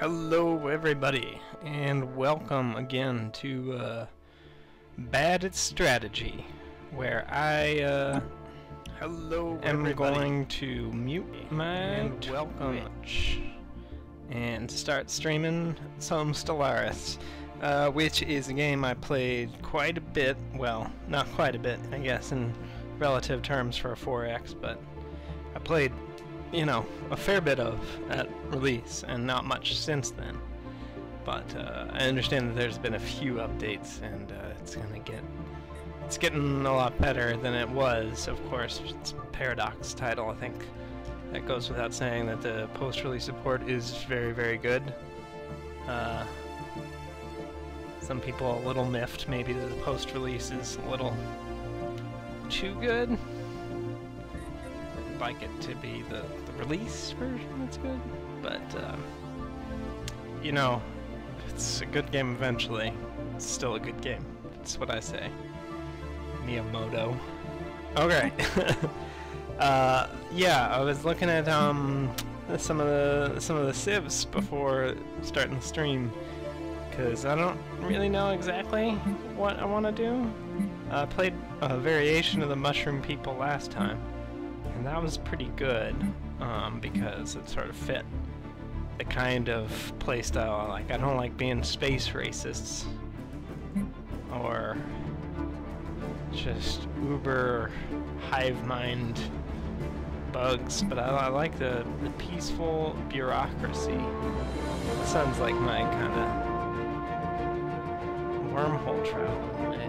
Hello, everybody, and welcome again to uh, Bad at Strategy, where I uh, Hello, am everybody. going to mute my And welcome. Twitch and start streaming some Stellaris, uh, which is a game I played quite a bit. Well, not quite a bit, I guess, in relative terms for a 4X, but I played, you know, a fair bit of at release, and not much since then. But uh, I understand that there's been a few updates, and uh, it's gonna get it's getting a lot better than it was. Of course, it's Paradox title. I think that goes without saying that the post-release support is very, very good. Uh, some people a little miffed, maybe that the post-release is a little too good. Like it to be the release version that's good, but uh, you know, it's a good game eventually. It's still a good game. That's what I say. Miyamoto. Okay. uh, yeah, I was looking at um some of the some of the civs before starting the stream because I don't really know exactly what I want to do. I played a variation of the Mushroom People last time, and that was pretty good um, because it sort of fit the kind of playstyle I like. I don't like being space racists or just uber hive mind bugs, but I, I like the, the peaceful bureaucracy. That sounds like my kind of wormhole travel. eh?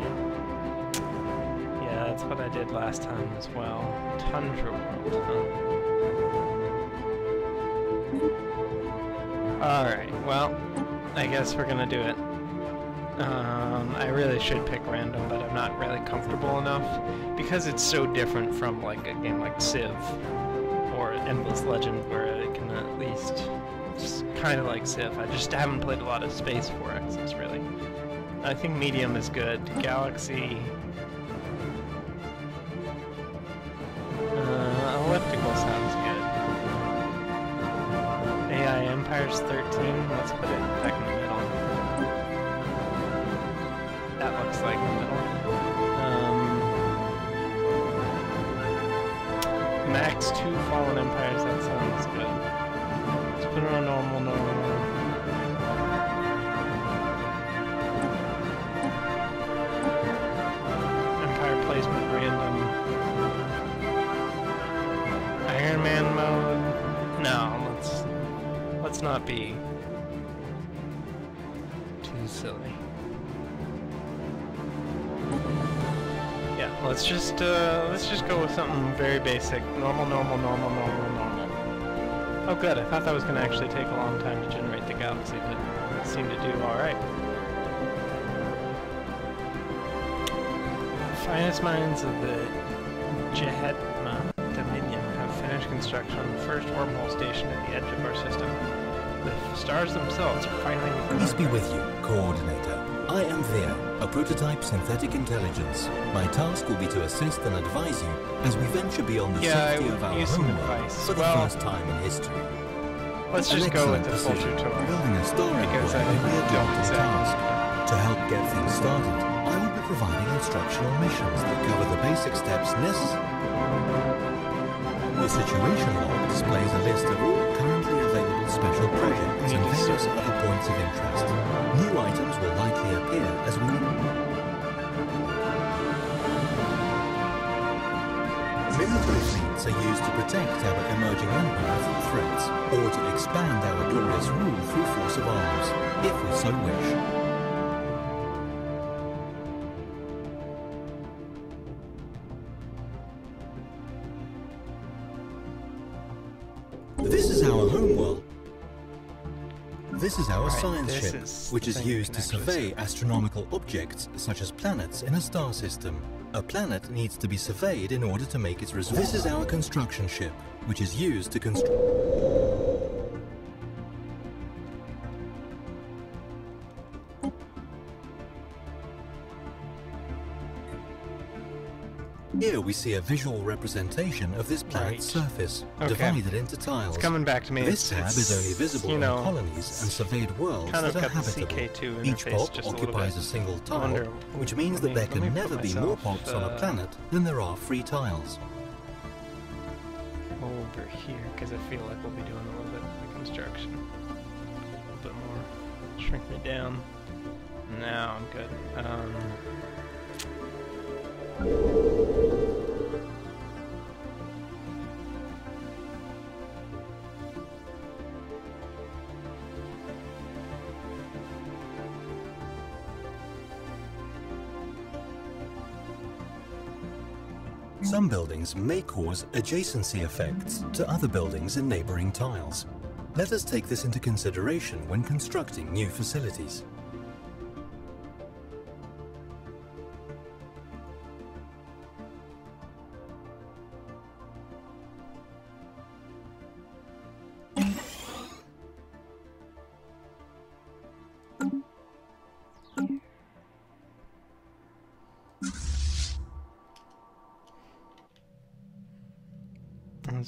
Yeah, that's what I did last time as well. Tundra World, huh? Alright, well, I guess we're gonna do it. Um, I really should pick random, but I'm not really comfortable enough because it's so different from like a game like Civ or Endless Legend, where it can at least it's kind of like Civ. I just haven't played a lot of Space 4Xs really. I think medium is good. Galaxy. Uh, AI Empires 13. Let's put it back in the middle. That looks like the middle. Um, Max 2 Fallen Empires, that sounds good. Let's put it on normal, normal, let's not be too silly. Yeah, let's just uh, let's just go with something very basic. Normal, normal, normal, normal, normal. Oh, good. I thought that was going to actually take a long time to generate the galaxy, but it seemed to do all right. Finest minds of the Jehetma Dominion have finished construction on the first wormhole station at the edge of our system. The stars themselves are finally within Peace be with you, Coordinator. I am Via, a prototype synthetic intelligence. My task will be to assist and advise you as we venture beyond the Yeah, safety of our homeworld for the Well- first time in history. Let's An just go with the full tutorial. Building a story Because I will be a don't daunting task. To help get things started, I will be providing instructional missions that cover the basic steps necessary. The situation log displays a list of all special projects and various other points of interest. New items will likely appear as we Military fleets are used to protect our emerging empire from threats, or to expand our glorious rule through force of arms, if we so wish. Science ship, is which is used to survey astronomical objects such as planets in a star system. A planet needs to be surveyed in order to make its result. This is our construction ship, which is used to construct. Here we see a visual representation of this planet's Right. surface, Okay. divided into tiles. It's coming back to me. This It's- tab is only visible you know, in colonies and surveyed worlds kind of that are habitable. CK2 Each pop just a occupies a single tile, wonder- which means let that there can never be more pops on a uh, planet than there are free tiles. over here because I feel like we'll be doing a little bit of construction. A little bit more. Shrink me down. Now I'm good. Um, Some buildings may cause adjacency effects to other buildings in neighboring tiles. Let us take this into consideration when constructing new facilities.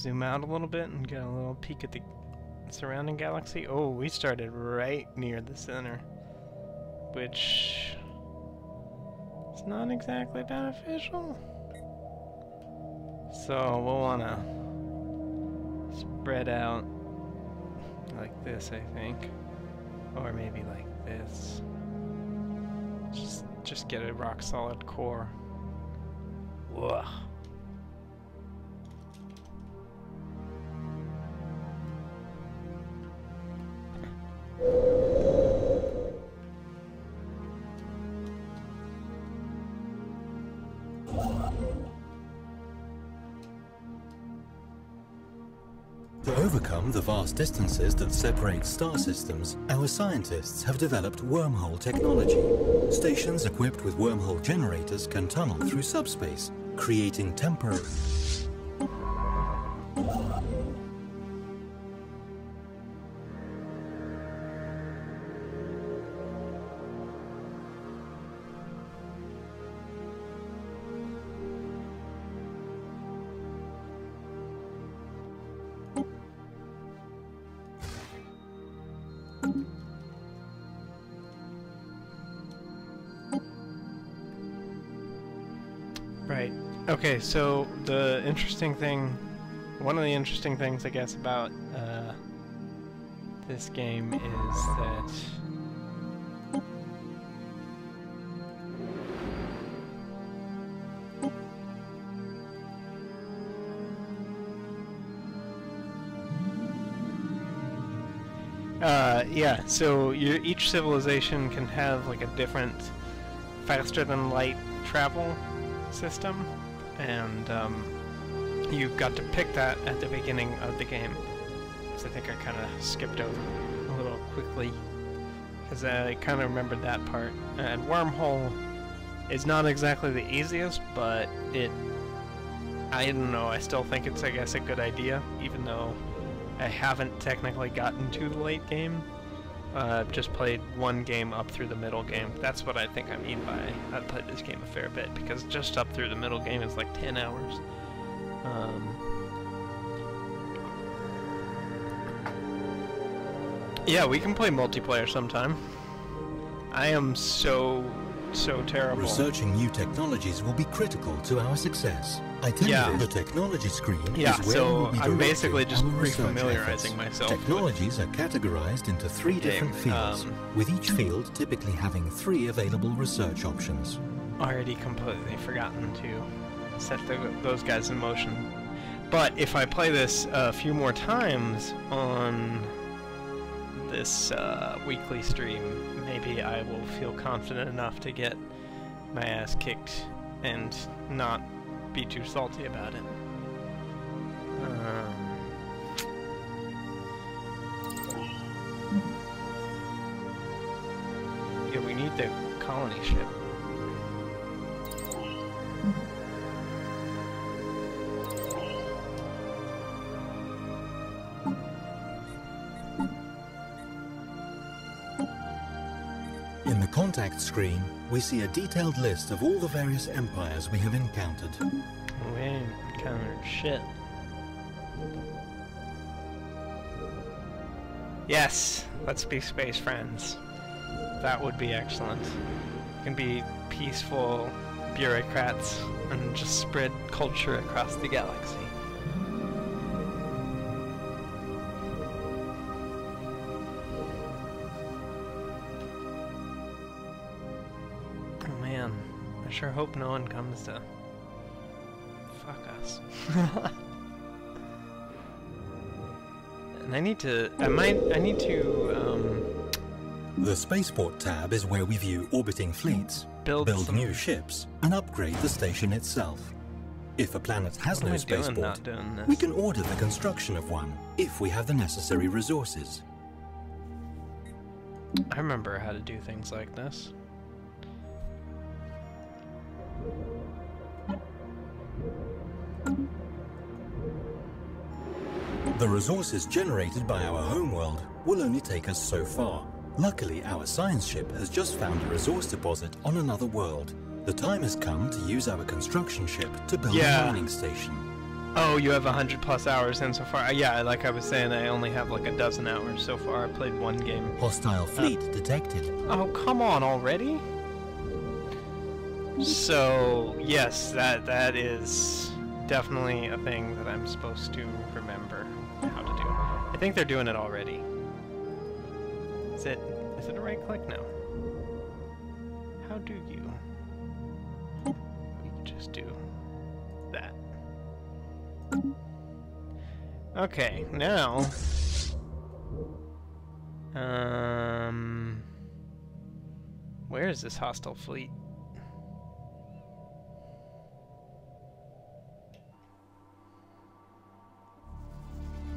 Zoom out a little bit and get a little peek at the surrounding galaxy. Oh, we started right near the center, which is not exactly beneficial. So we'll want to spread out like this, I think, or maybe like this. Just, just get a rock solid core. Whoa. Vast distances that separate star systems, our scientists have developed wormhole technology. Stations equipped with wormhole generators can tunnel through subspace, creating temporary... Okay, so the interesting thing, one of the interesting things, I guess, about uh, this game is that Uh, yeah, so your, each civilization can have like a different faster than light travel system, and um, you got to pick that at the beginning of the game. So I think I kind of skipped over a little quickly because I kind of remembered that part. And wormhole is not exactly the easiest, but it I don't know. I still think it's I guess a good idea, even though I haven't technically gotten to the late game. Uh, just played one game up through the middle game. That's what I think I mean by I've played this game a fair bit because just up through the middle game is like 10 hours. Um, yeah, we can play multiplayer sometime. I am so so terrible. Researching new technologies will be critical to our success. I tell Yeah. you, the technology screen Yeah, is where so we will be I'm basically just refamiliarizing myself Technologies are categorized into three different fields, um, with each field typically having three available research options. already completely forgotten to set the, those guys in motion. But if I play this a few more times on this uh, weekly stream, maybe I will feel confident enough to get my ass kicked and not be too salty about it. Screen, we see a detailed list of all the various empires we have encountered. We encountered shit. Yes, let's be space friends. That would be excellent. We can be peaceful bureaucrats and just spread culture across the galaxy. Sure hope no one comes to fuck us. and I need to, I might, I need to, um, The Spaceport tab is where we view orbiting fleets, build, build some, new ships, and upgrade the station itself. If a planet has what no spaceport, not doing this? we can order the construction of one if we have the necessary resources. I remember how to do things like this. The resources generated by our homeworld will only take us so far. Luckily, our science ship has just found a resource deposit on another world. The time has come to use our construction ship to build Yeah. a mining station. Oh, you have 100 plus hours in so far. Uh, yeah, like I was saying, I only have like a dozen hours so far. I played one game. Hostile fleet detected. Oh, come on already? So, yes, that that is definitely a thing that I'm supposed to remember how to do. I think they're doing it already. Is it is it a right click? No. How do you? We just do that. Okay, now um where is this hostile fleet?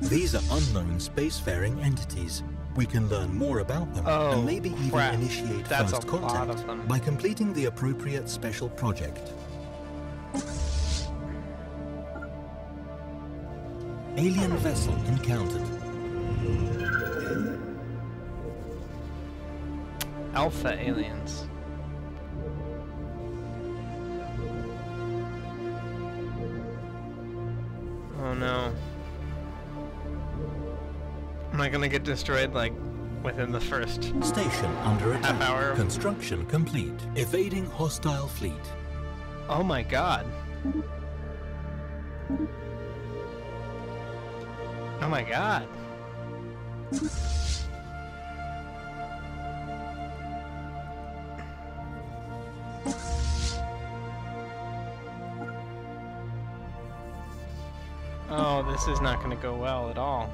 These are unknown spacefaring entities. We can learn more about them Oh, and maybe even crap. initiate That's first contact by completing the appropriate special project. Alien vessel encountered. Alpha aliens. Gonna get destroyed like within the first? Station under attack. half hour. Construction complete. Evading hostile fleet. Oh my god. Oh my god. Oh, this is not going to go well at all.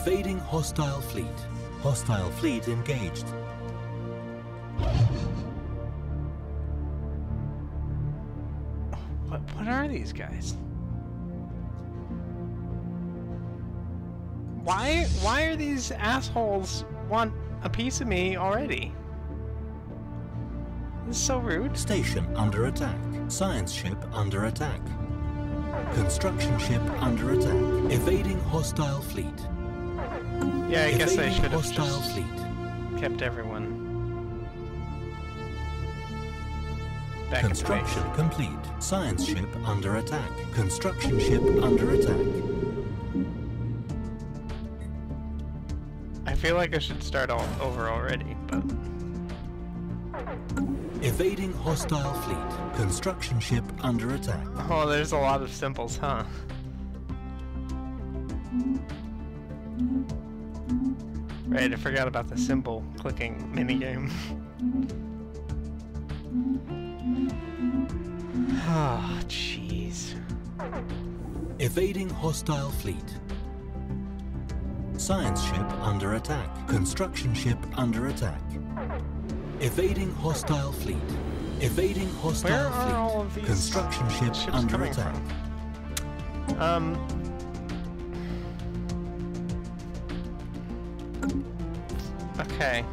Evading hostile fleet. Hostile fleet engaged. What what are these guys? Why why are these assholes want a piece of me already? This is so rude. Station under attack. Science ship under attack. Construction ship under attack. Evading hostile fleet. Yeah, I guess I should have hostile just fleet. kept everyone back Construction complete. Science ship under attack. Construction ship under attack. I feel like I should start all over already, but Evading hostile fleet. Construction ship under attack. oh, there's a lot of symbols, huh? Right, I forgot about the symbol clicking minigame. Oh, jeez. Evading hostile fleet. Science ship under attack. Construction ship under attack. Evading hostile fleet. Evading hostile fleet. these Construction ship under attack. from? Um. Okay.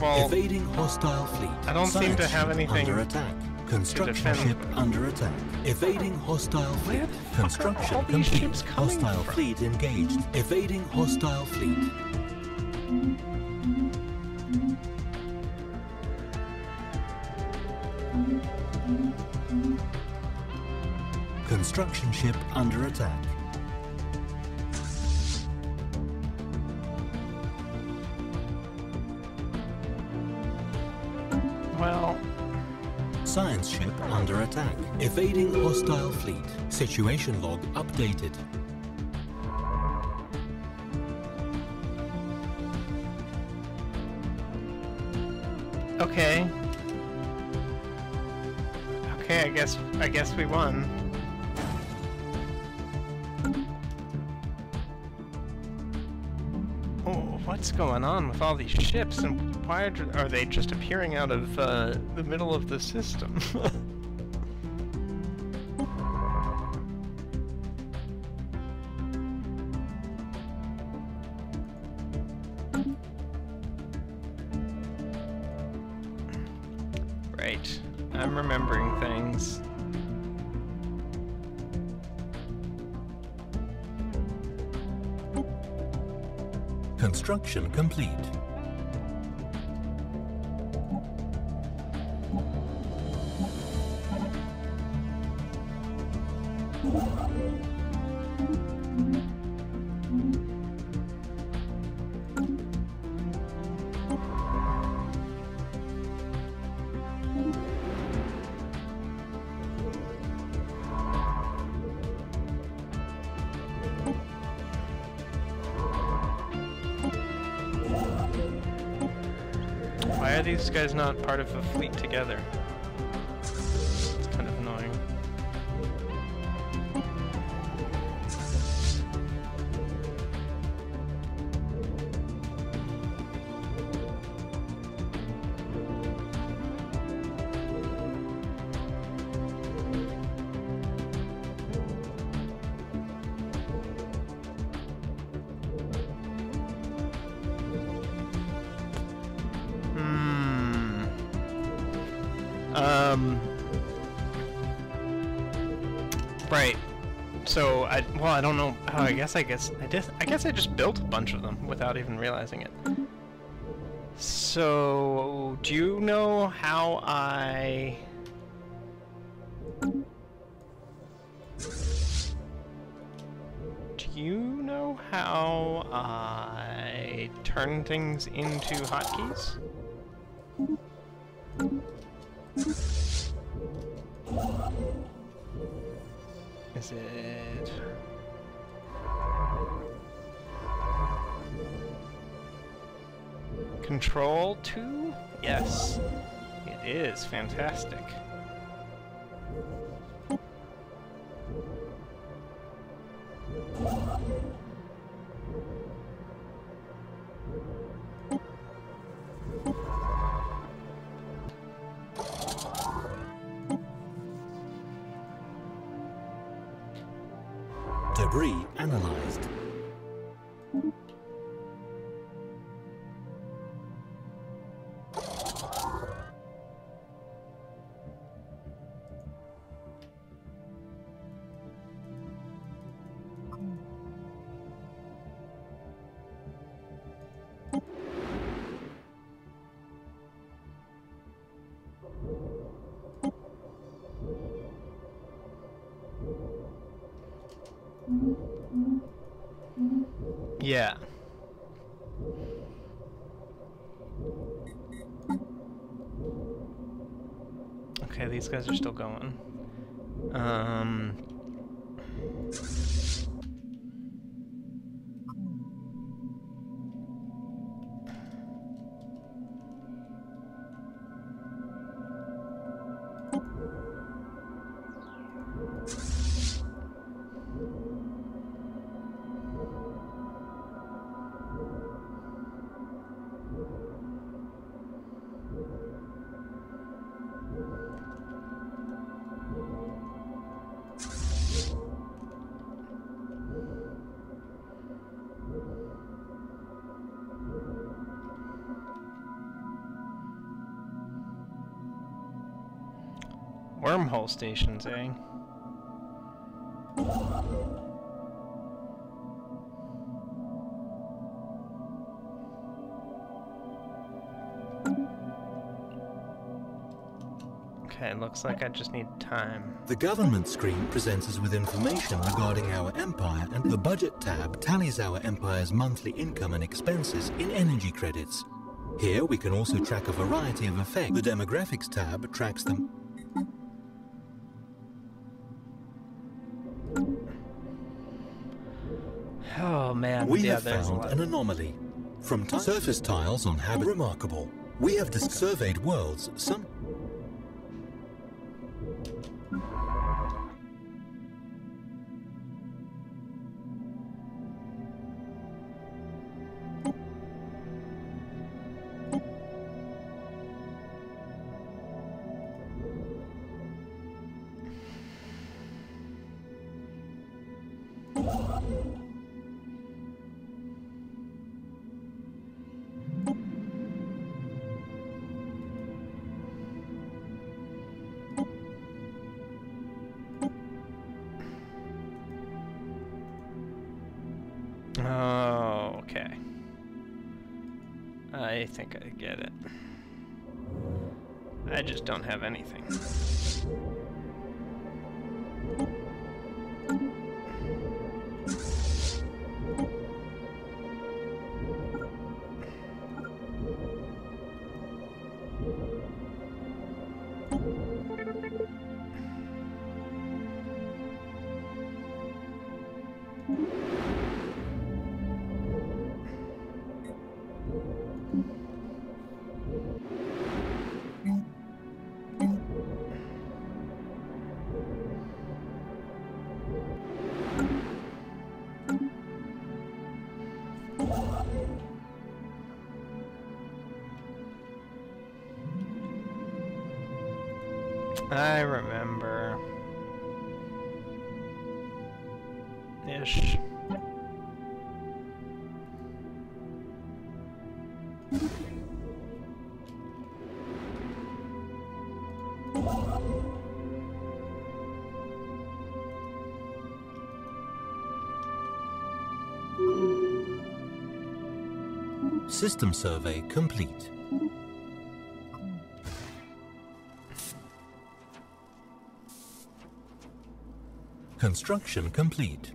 Well, Evading hostile fleet. I don't seem to Science have ship anything Under attack. Construction ship under attack. Evading hostile fleet. Where the fuck are Construction all complete. Hostile from? fleet engaged. Evading hostile fleet. Construction ship under attack. Evading hostile fleet. Situation log updated. okay. Okay, I guess I guess we won. Oh, what's going on with all these ships, and why are, they just appearing out of uh, the middle of the system? Construction complete. Not part of a fleet together? Know. Oh, I mm-hmm. guess I guess I did. I guess I just built a bunch of them without even realizing it. So do you know how I? Do you know how I turn things into hotkeys? Is it... Control 2? Yes. It is fantastic. Guys are still going. Um. Wormhole stations, eh? Okay, looks like I just need time. The government screen presents us with information regarding our empire and the budget tab tallies our empire's monthly income and expenses in energy credits. Here we can also track a variety of effects. The demographics tab tracks them. Man, We yeah, have there's a found lot. an anomaly. From ti- surface tiles on habit remarkable. We have dis- surveyed worlds some system survey complete. Construction complete.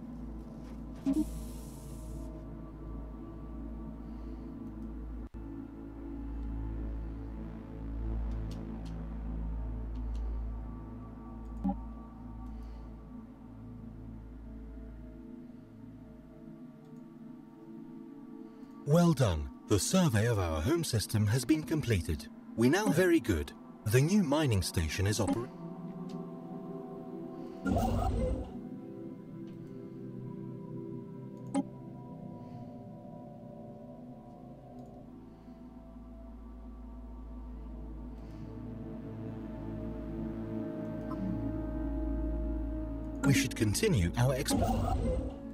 The survey of our home system has been completed. We now very good. The new mining station is operating. We should continue our exploration.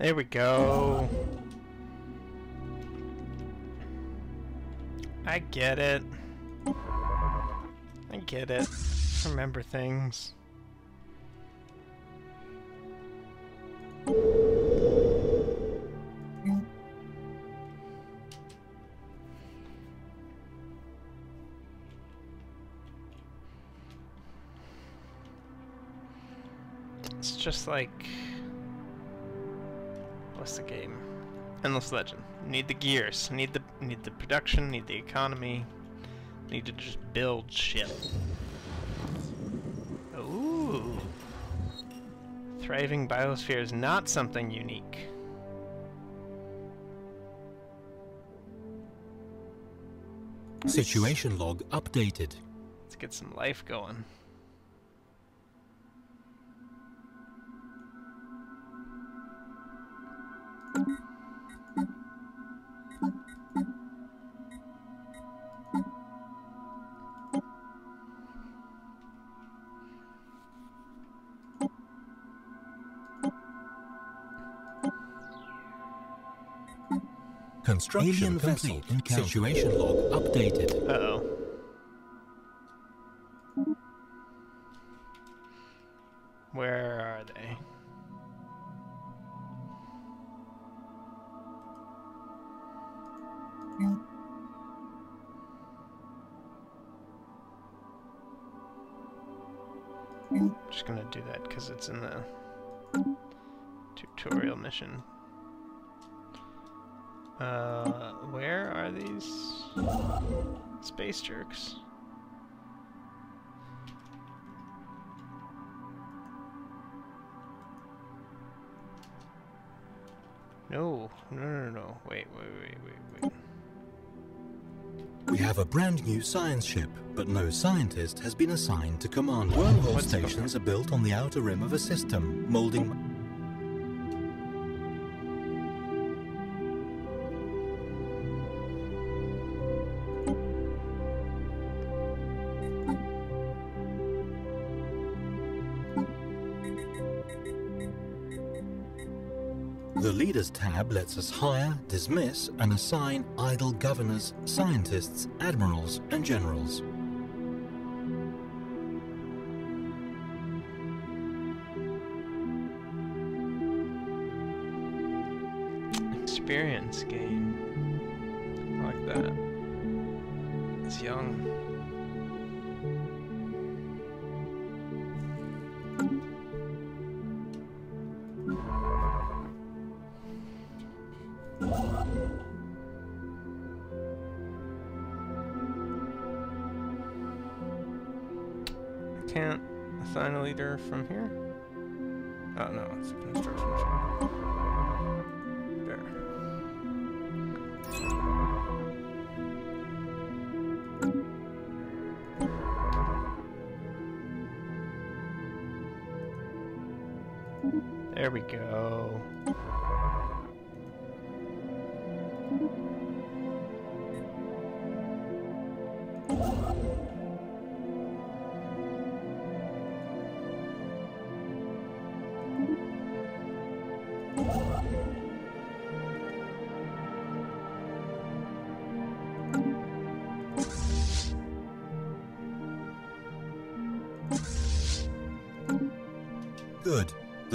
There we go. I get it. I get it. Remember things. It's just like the game? Endless Legend. Need the gears. Need the need the production. Need the economy. Need to just build shit. Ooh. Thriving biosphere is not something unique. Situation log updated. Let's get some life going. Construction Alien complete. vessel encountered. Situation log updated. Uh-oh. Where are they? Just gonna do that because it's in the tutorial mission. Space jerks? No, no, no, no, wait, wait, wait, wait, wait. We have a brand new science ship, but no scientist has been assigned to command. Wormhole stations are built on the outer rim of a system, molding. Tab lets us hire, dismiss, and assign idle governors, scientists, admirals, and generals.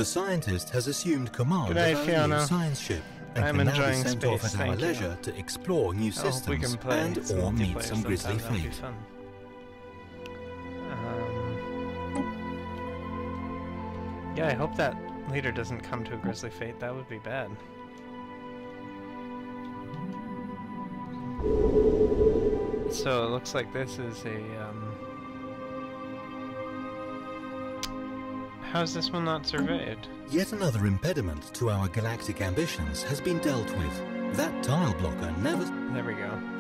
The scientist has assumed command night, of our Fiona. new science ship and I'm can now be enjoying sent off at our you. leisure to explore new I hope we systems can play and or meet some grisly fate. Um, yeah, I hope that leader doesn't come to a grisly fate. That would be bad. So it looks like this is a. Um, how's this one not surveyed? Yet another impediment to our galactic ambitions has been dealt with. That tile blocker never There we go.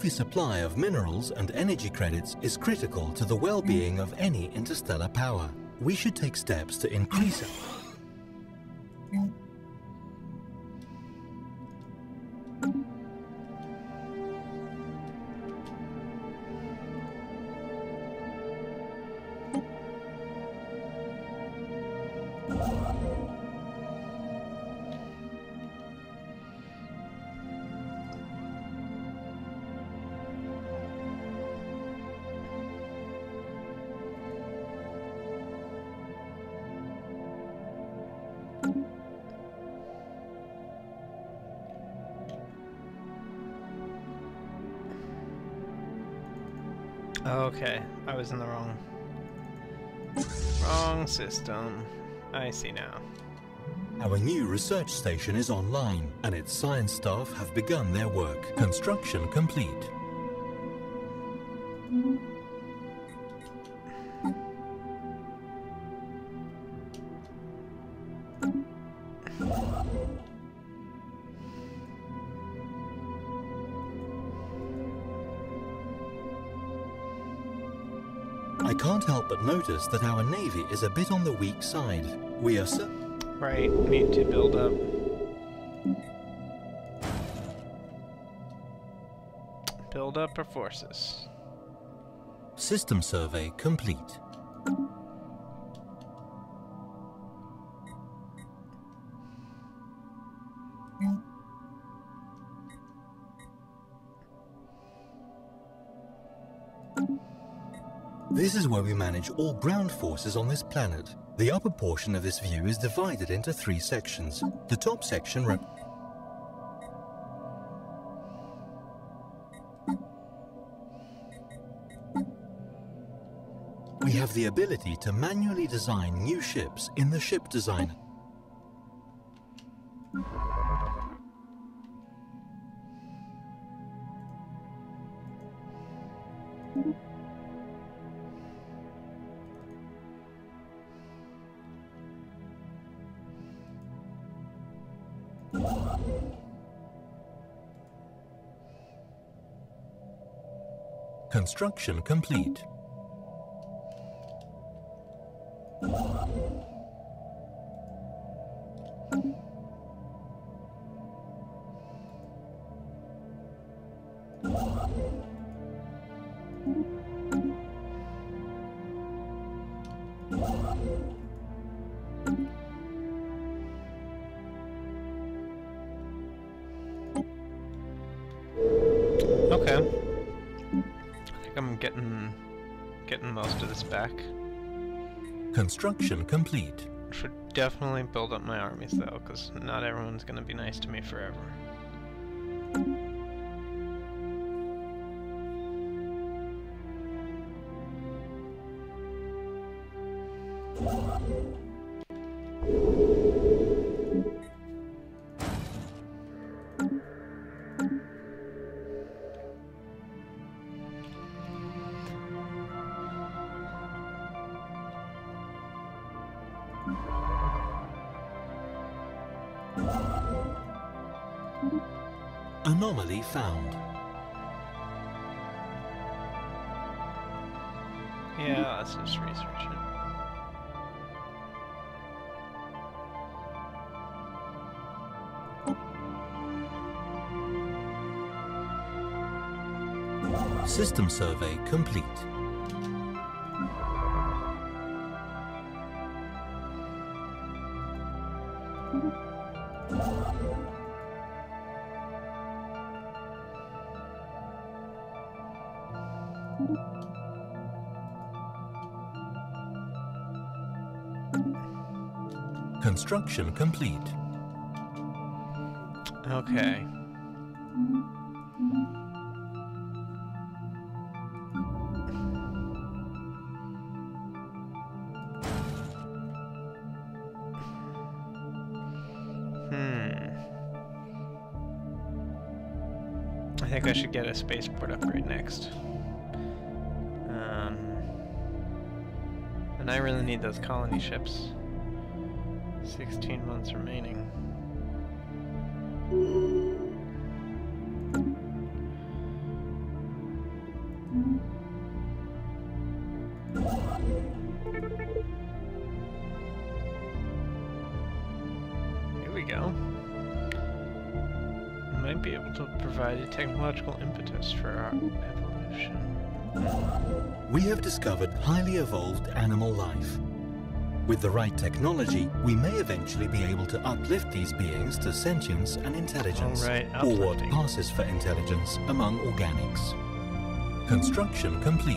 Healthy supply of minerals and energy credits is critical to the well-being of any interstellar power. We should take steps to increase it. Was in the wrong. Wrong system. I see now. Our new research station is online, and its science staff have begun their work. Construction complete. But notice that our navy is a bit on the weak side. We are cer- Right, need to build up. Build up our forces. System survey complete. Is where we manage all ground forces on this planet. The upper portion of this view is divided into three sections. The top section We have the ability to manually design new ships in the ship designer. Construction complete. Construction complete. Should definitely build up my armies though, because not everyone's gonna be nice to me forever. System survey complete. Construction complete. Okay. A spaceport upgrade next. Um, and I really need those colony ships. 16 months remaining. Technological impetus for our evolution. We have discovered highly evolved animal life. With the right technology, we may eventually be able to uplift these beings to sentience and intelligence, Alright, or what passes for intelligence among organics. Construction complete.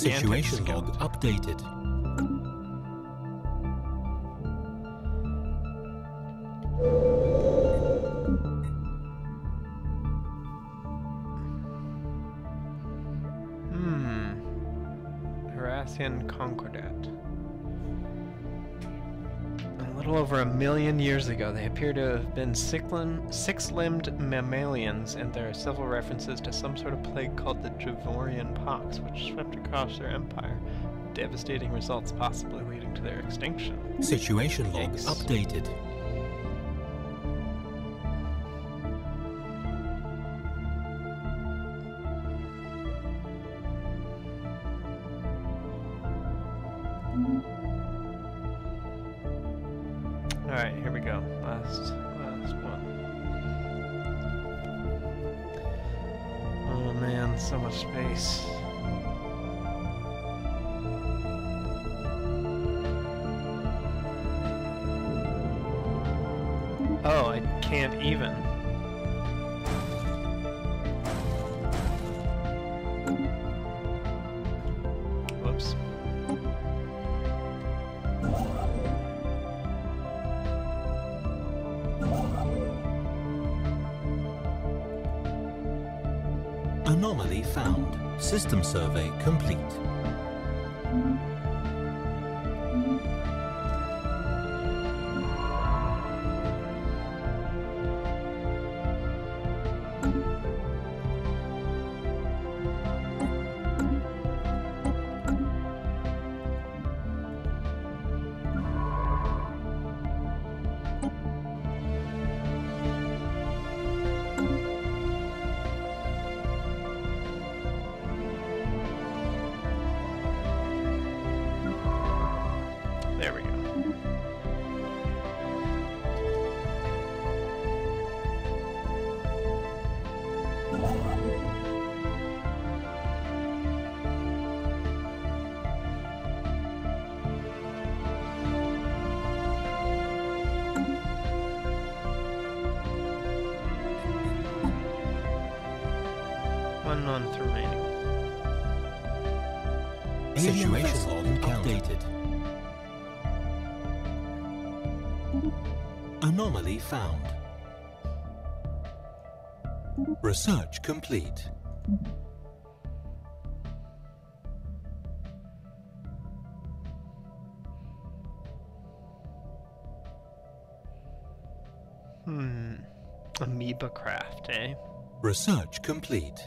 Situation log updated. Ago, they appear to have been six-lim- six-limbed mammalians, and there are several references to some sort of plague called the Javorian pox, which swept across their empire, devastating results possibly leading to their extinction. Situation log Yikes. updated. Found. Research complete. Hmm. Amoeba craft, eh? Research complete.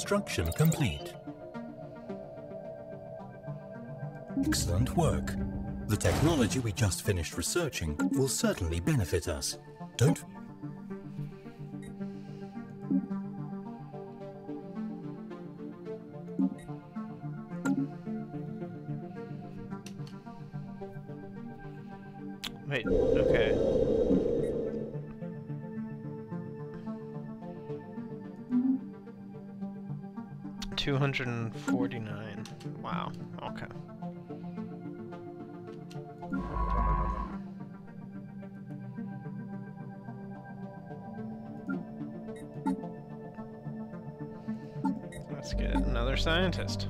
Construction complete. Excellent work. The technology we just finished researching will certainly benefit us. Don't 249. Wow, okay. Let's get another scientist.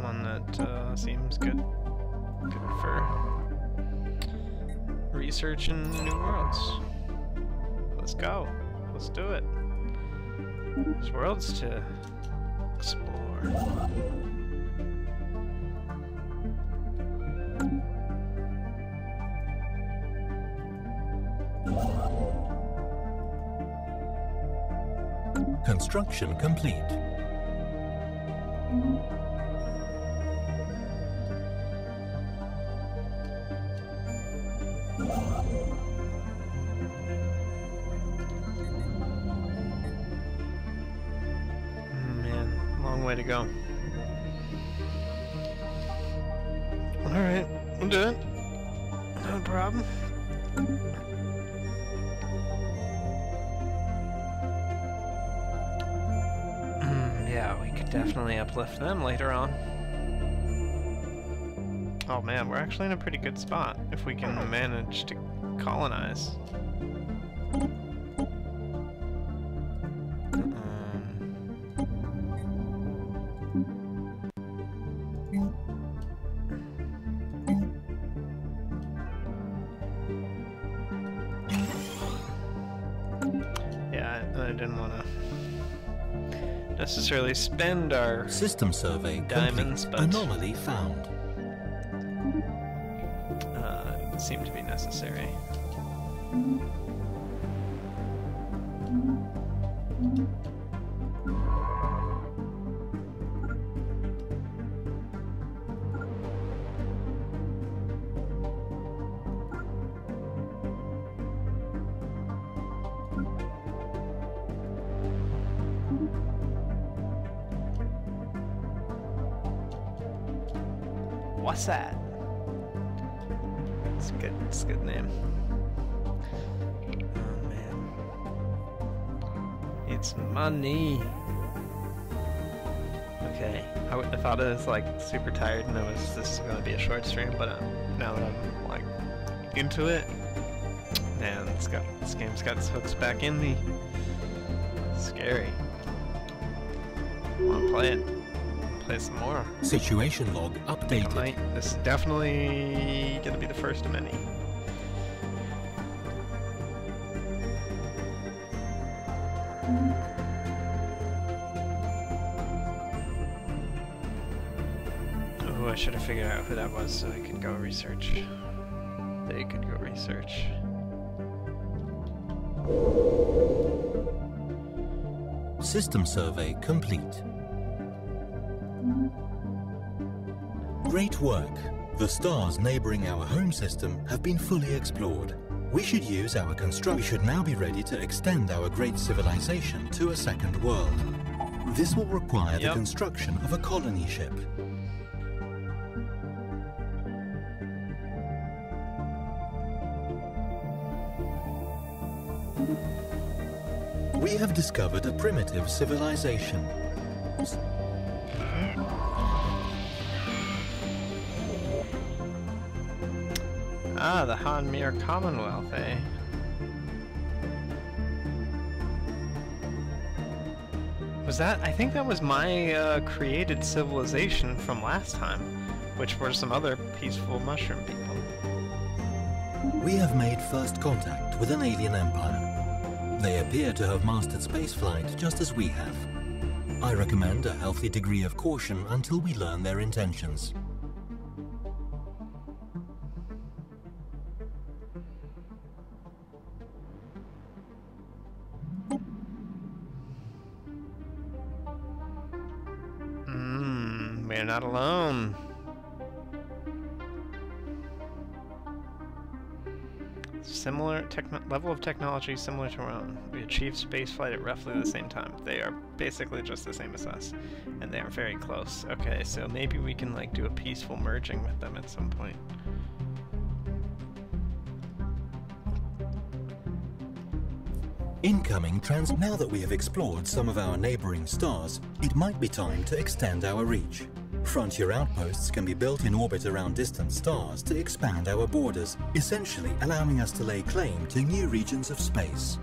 One that uh, seems good, good for research in new worlds. Let's go. Let's do it. There's worlds to explore. Construction complete. Uplift them later on. Oh man, we're actually in a pretty good spot if we can hmm. manage to colonize. Spend our System survey Diamonds, Anomaly found. Super tired and I was this is gonna be a short stream, but uh, now that I'm like into it, man, it's got this game's got its hooks back in me. Scary. Wanna play it? Play some more. Situation log updated. This is definitely gonna be the first of many. Should have figured out who that was so I could go research. They could go research. System survey complete. Great work. The stars neighboring our home system have been fully explored. We should use our construct. We should now be ready to extend our great civilization to a second world. This will require the construction of a colony ship. We have discovered a primitive civilization. Ah, the Hanmir Commonwealth, eh? Was that? I think that was my uh, created civilization from last time, which were some other peaceful mushroom people. We have made first contact with an alien empire. They appear to have mastered spaceflight just as we have. I recommend a healthy degree of caution until we learn their intentions. Mmm, we're not alone. Similar level of technology similar to our own. We achieved spaceflight at roughly the same time. They are basically just the same as us, and they are very close. Okay, so maybe we can like do a peaceful merging with them at some point. Incoming trans. Now that we have explored some of our neighboring stars, it might be time to extend our reach. Frontier outposts can be built in orbit around distant stars to expand our borders, essentially allowing us to lay claim to new regions of space.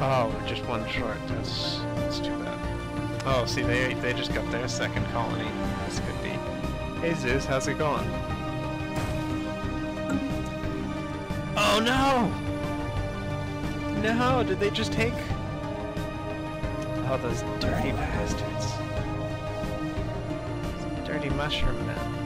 Oh, just one short. That's that's too bad. Oh, see, they they just got their second colony. This could be. Hey Zeus, how's it going? Oh no! No, did they just take? Oh, those dirty bastards! Dirty mushroom men.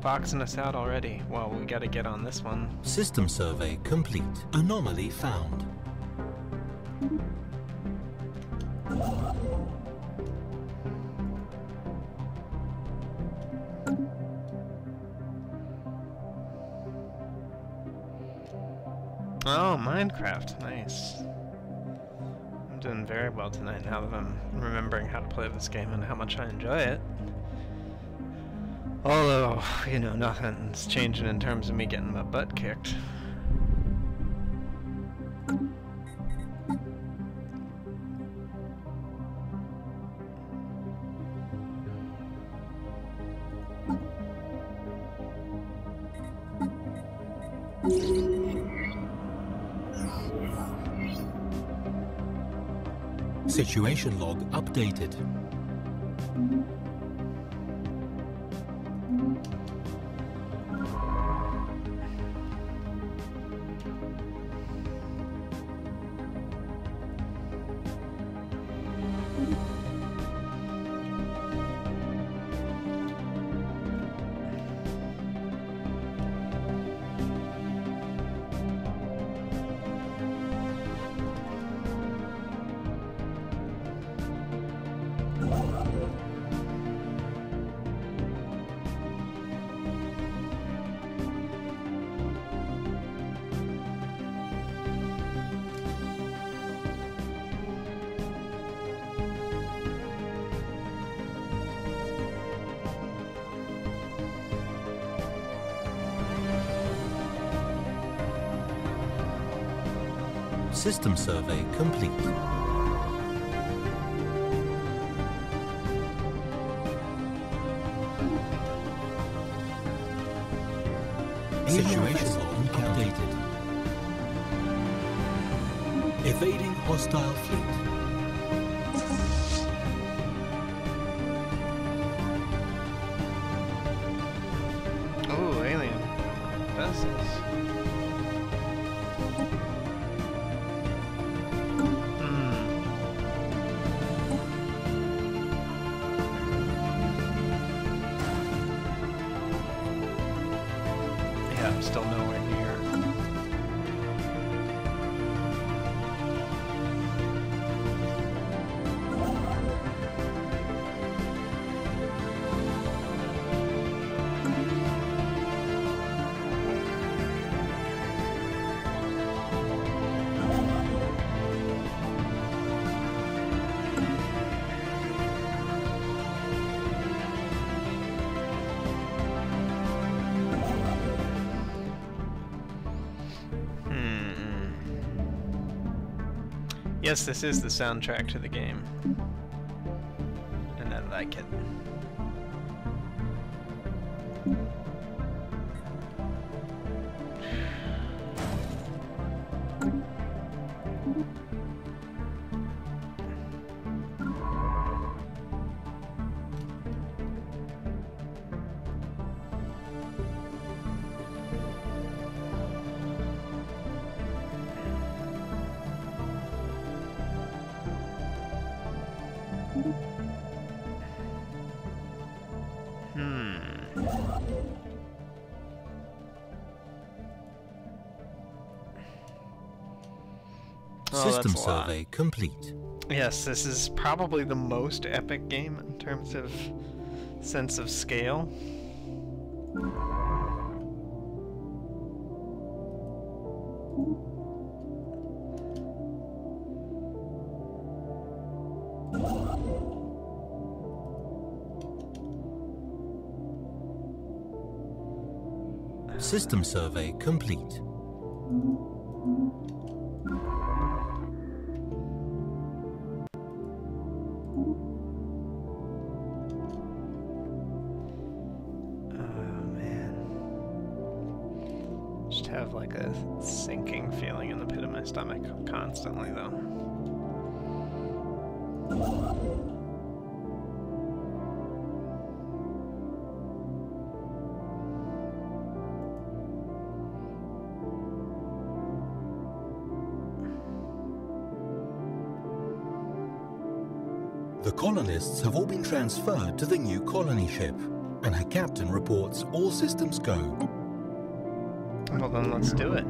Boxing us out already. Well, we gotta get on this one. System survey complete. Anomaly found. Oh, Minecraft. Nice. I'm doing very well tonight now that I'm remembering how to play this game and how much I enjoy it. Although, you know, nothing's changing in terms of me getting my butt kicked. Situation log updated. System survey complete. Situation updated. Evading hostile fleet. Yes, this is the soundtrack to the game. Survey complete. Yes, this is probably the most epic game in terms of sense of scale. System survey complete. Transferred to the new colony ship, and her captain reports all systems go. Well, then let's do it.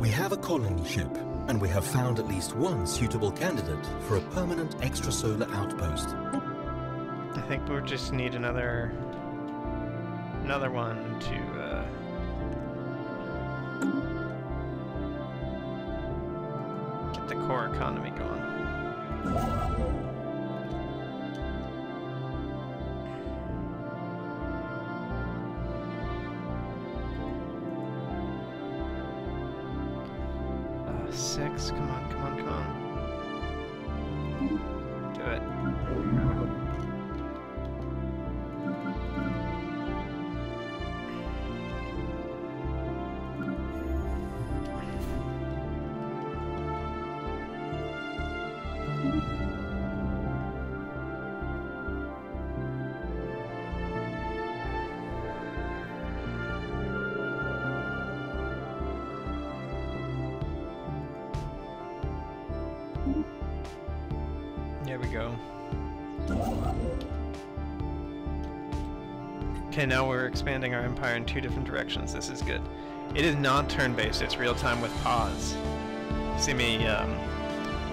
We have a colony ship, and we have found at least one suitable candidate for a permanent extrasolar outpost. I think we'll just need another another one to uh, get the core economy going. Now we're expanding our empire in two different directions. This is good. It is not turn-based, it's real-time with pause. See me, um,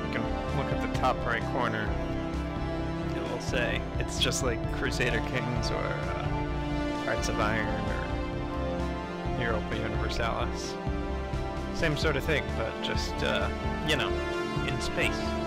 you can look at the top right corner. It will say, it's just like Crusader Kings or uh, Hearts of Iron or Europa Universalis. Same sort of thing, but just, uh, you know, in space.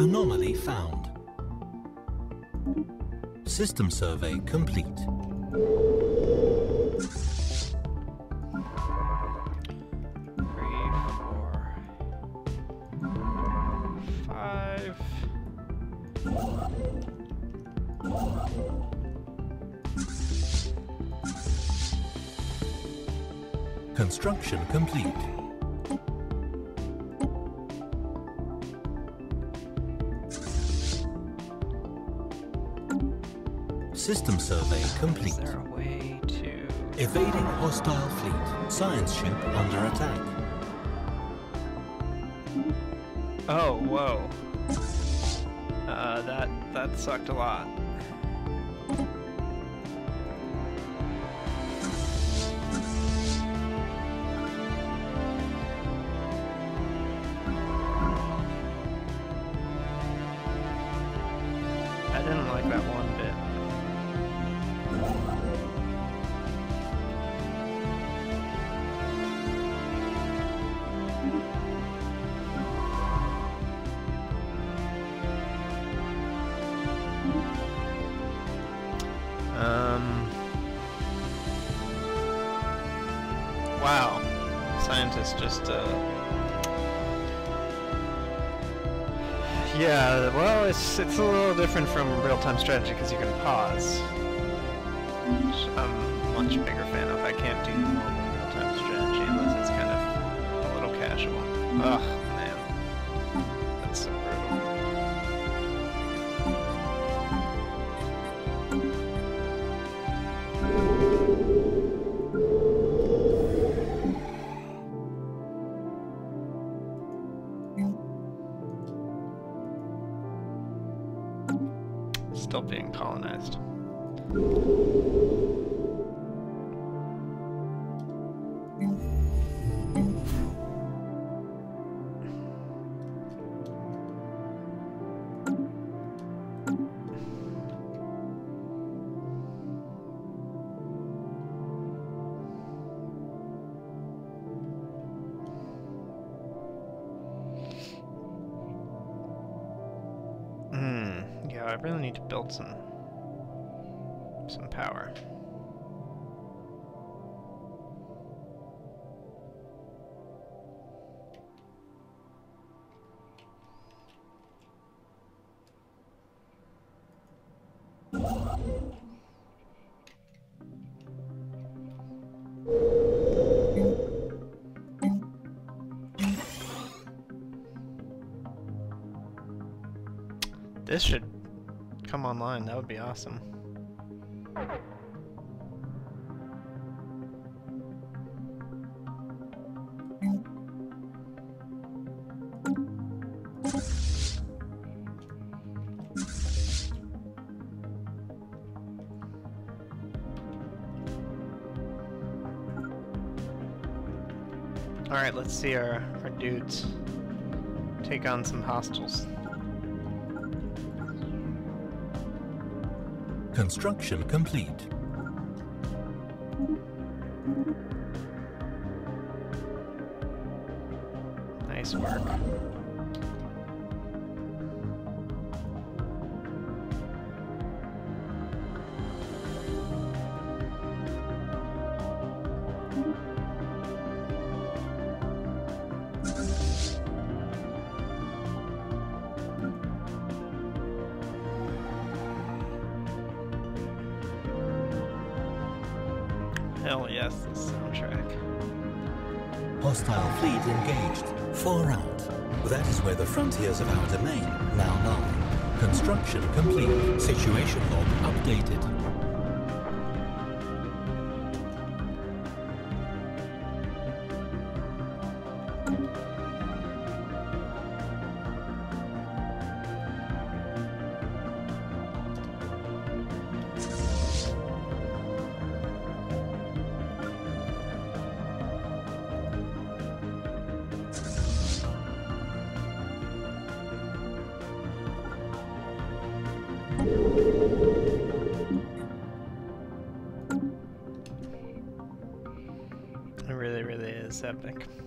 Anomaly found. System survey complete. Three, four, five. Construction complete. Science ship under attack. Oh, whoa. Uh, that, that sucked a lot. Strategy because you can pause. Which I'm much bigger fan of. I can't do real-time strategy unless it's kind of a little casual. Ugh, need to build some some power. This should come online. That would be awesome. Alright, let's see our, our dudes take on some hostiles. Construction complete. Nice work. Really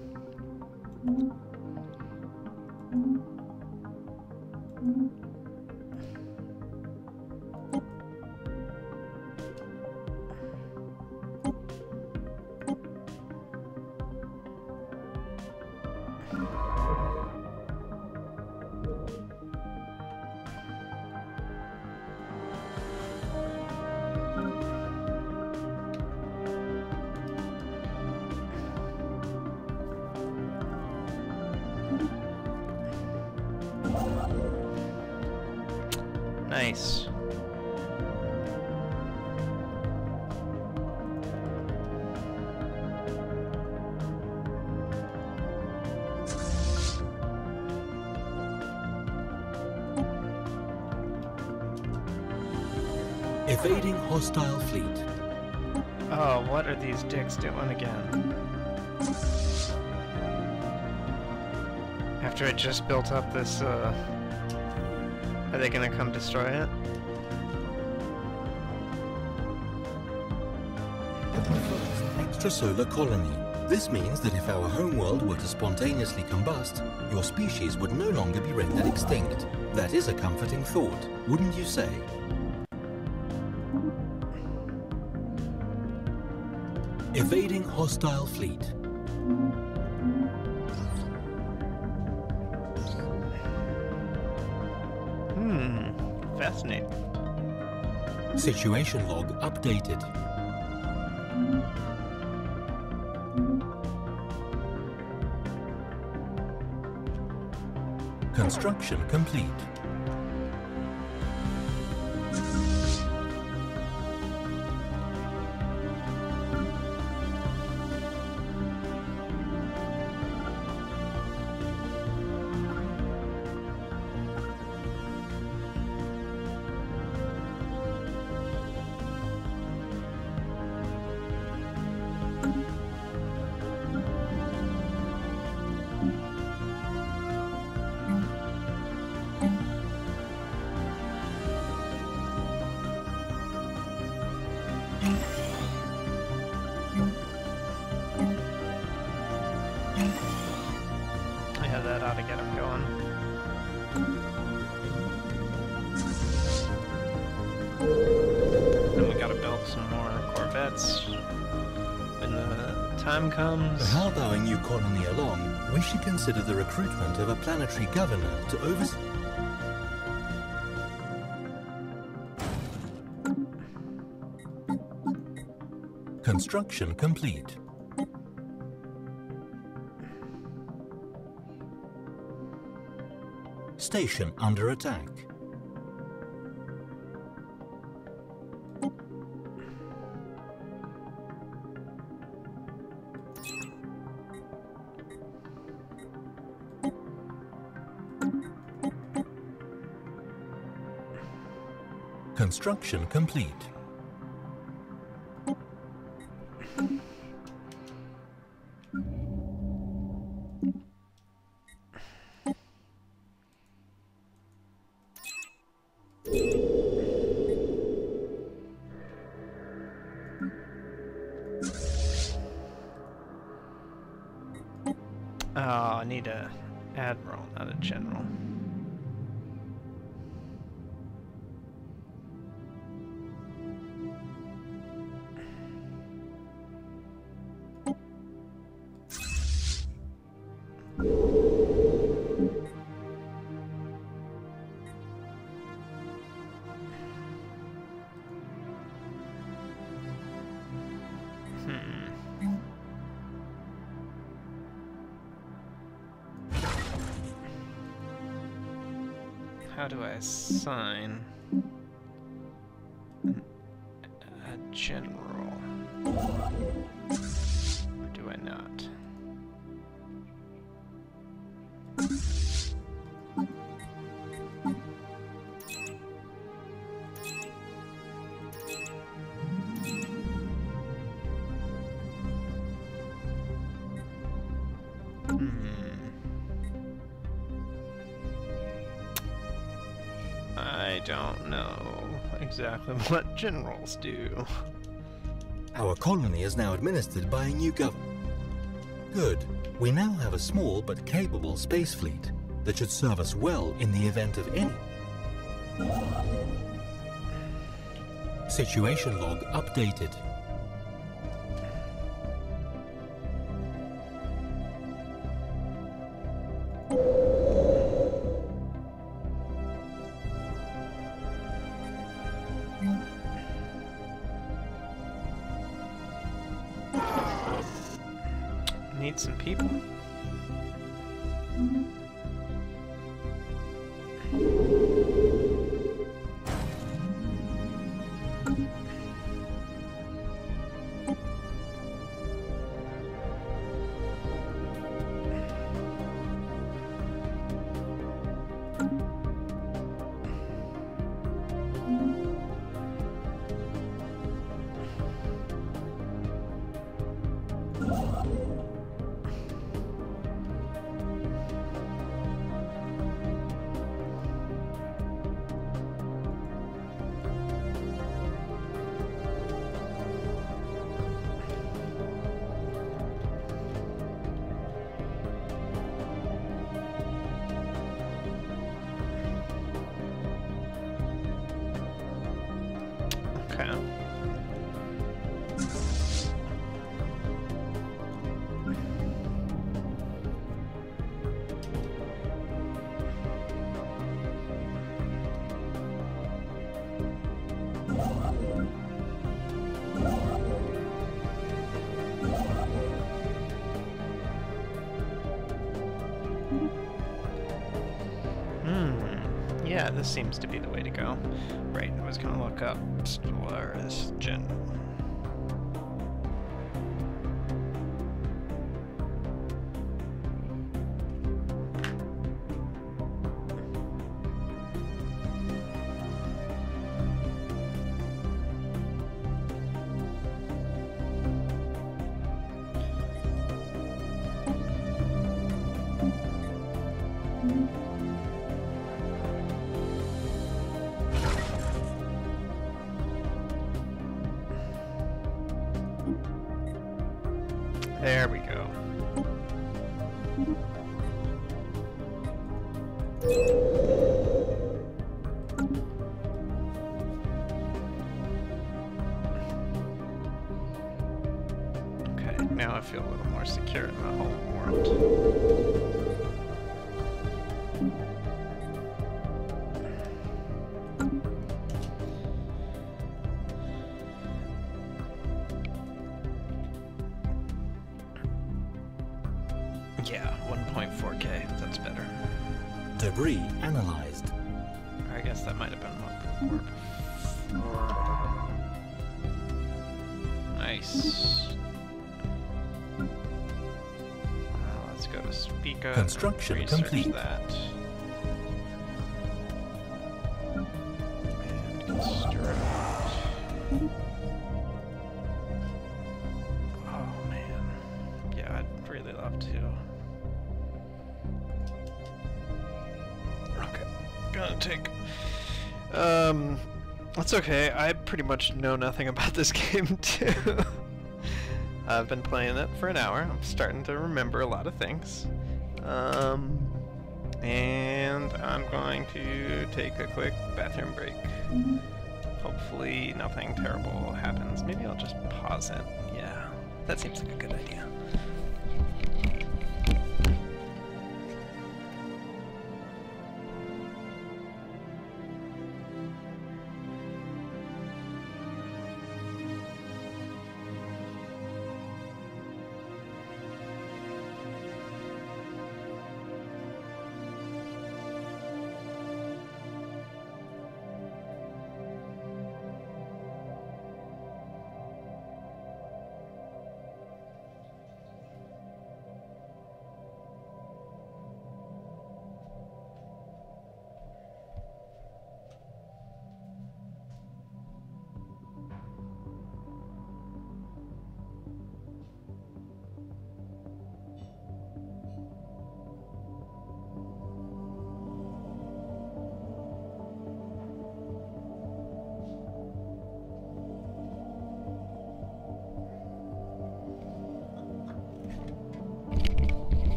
hostile fleet. Oh, what are these dicks doing again? After I just built up this, uh... Are they gonna come destroy it? Extrasolar colony. This means that if our homeworld were to spontaneously combust, your species would no longer be rendered extinct. That is a comforting thought, wouldn't you say? Hostile fleet. Hmm, fascinating. Situation log updated. Construction complete. Should consider the recruitment of a planetary governor to oversee. Construction complete. Station under attack. Construction complete. How do I assign a general? Exactly what generals do. Our colony is now administered by a new government. Good. We now have a small but capable space fleet that should serve us well in the event of any. Situation log updated. This seems Spica. Construction research complete. that. And construct. Oh man. Yeah, I'd really love to. Okay. Gonna take. Um, that's okay. I pretty much know nothing about this game too. I've been playing it for an hour. I'm starting to remember a lot of things. Um, and I'm going to take a quick bathroom break. Hopefully nothing terrible happens. Maybe I'll just pause it. Yeah, that seems like a good idea.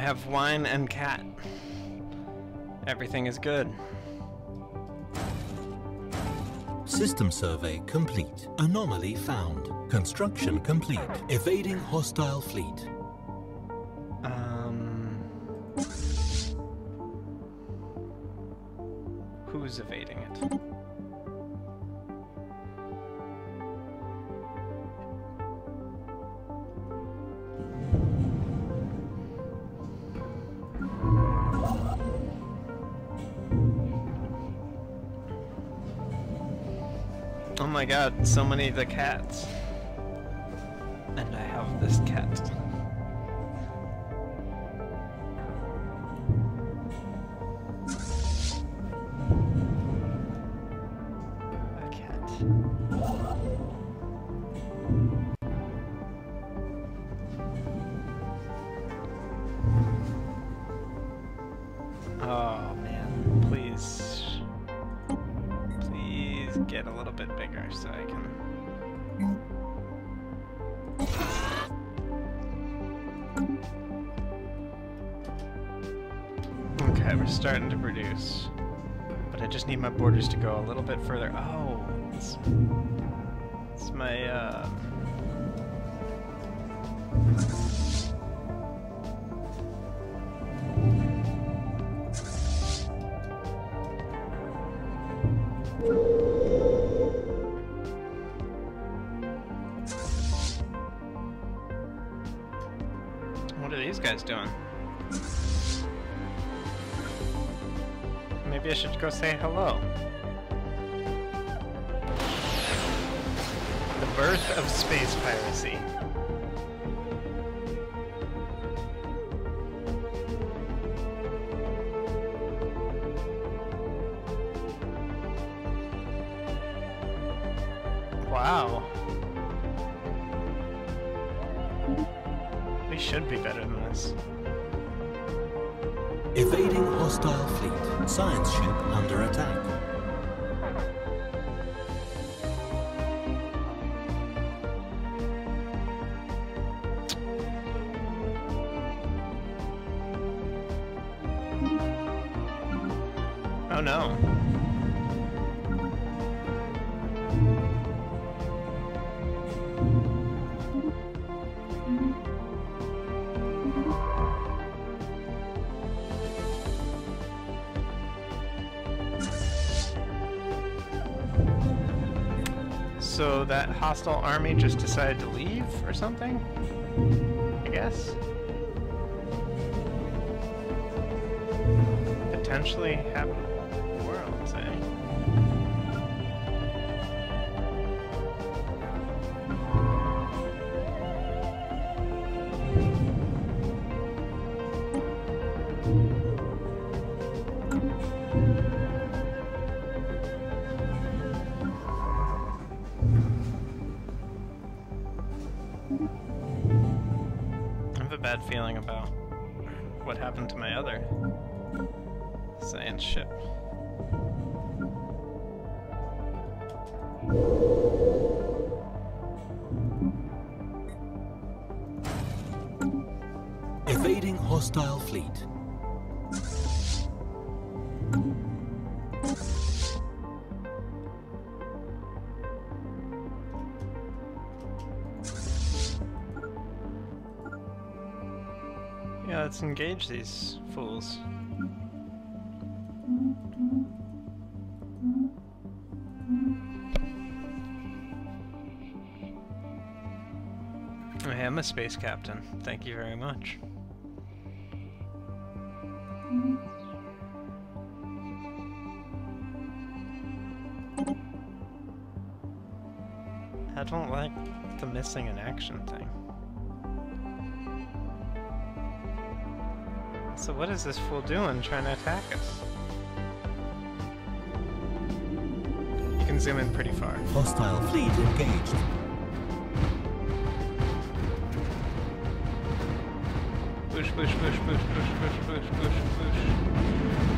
I have wine and cat. Everything is good. System survey complete. Anomaly found. Construction complete. Evading hostile fleet. God, so many of the cats. And I have this cat. guys doing? Maybe I should go say hello. The birth of space piracy. Hostile army just decided to leave or something? I guess? Potentially happy hostile fleet. Yeah, let's engage these fools. I am a space captain. Thank you very much. I don't like the missing in action thing. So what is this fool doing trying to attack us? You can zoom in pretty far. Hostile fleet engaged. push, push, push, push, push, push, push, push.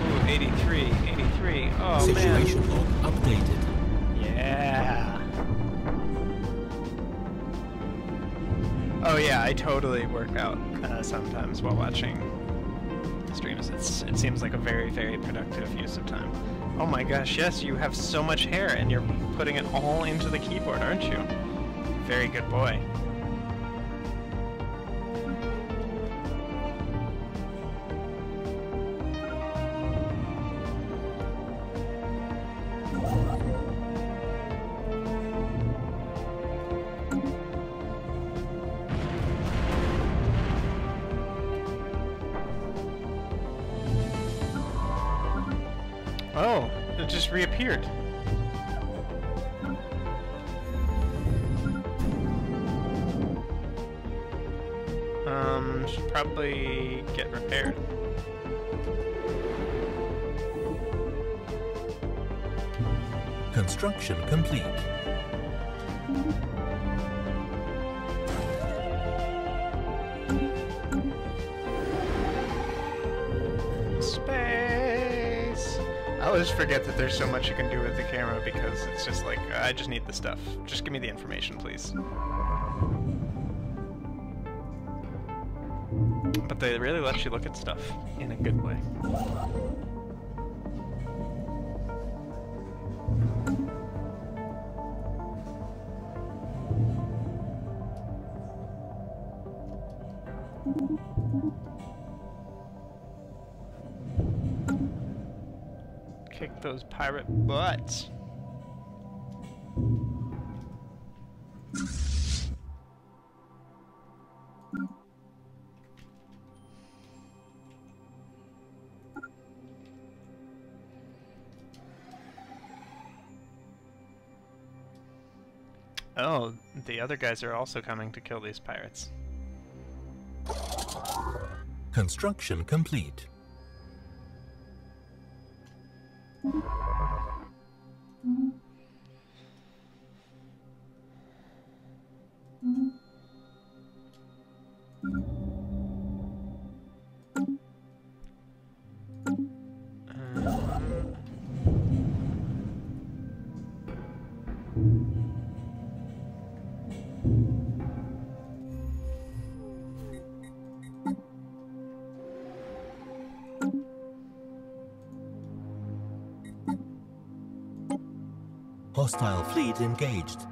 Ooh, 83, 83. Oh, Situation man. log updated. Yeah. Oh yeah, I totally work out uh, sometimes while watching streams. It's, it seems like a very, very productive use of time. Oh my gosh, yes, you have so much hair and you're putting it all into the keyboard, aren't you? Very good boy. Construction complete. Space! I always forget that there's so much you can do with the camera because it's just like, I just need the stuff. Just give me the information, please. But they really let you look at stuff in a good way. those pirate butts. Oh, the other guys are also coming to kill these pirates. Construction complete. hostile fleet engaged.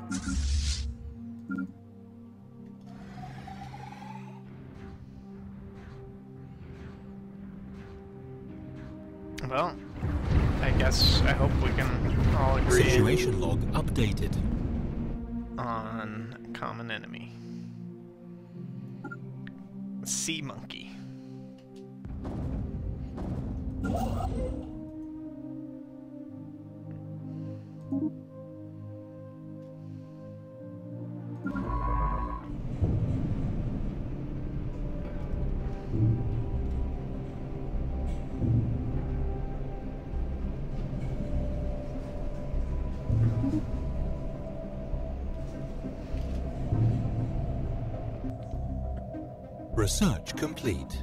complete.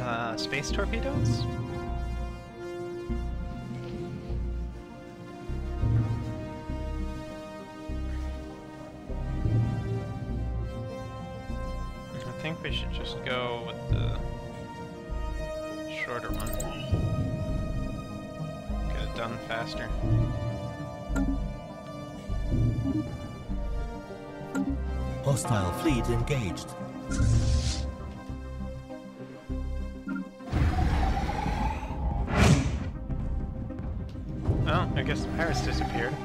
Uh, space torpedoes? fleet engaged. Well, I guess the pirates disappeared.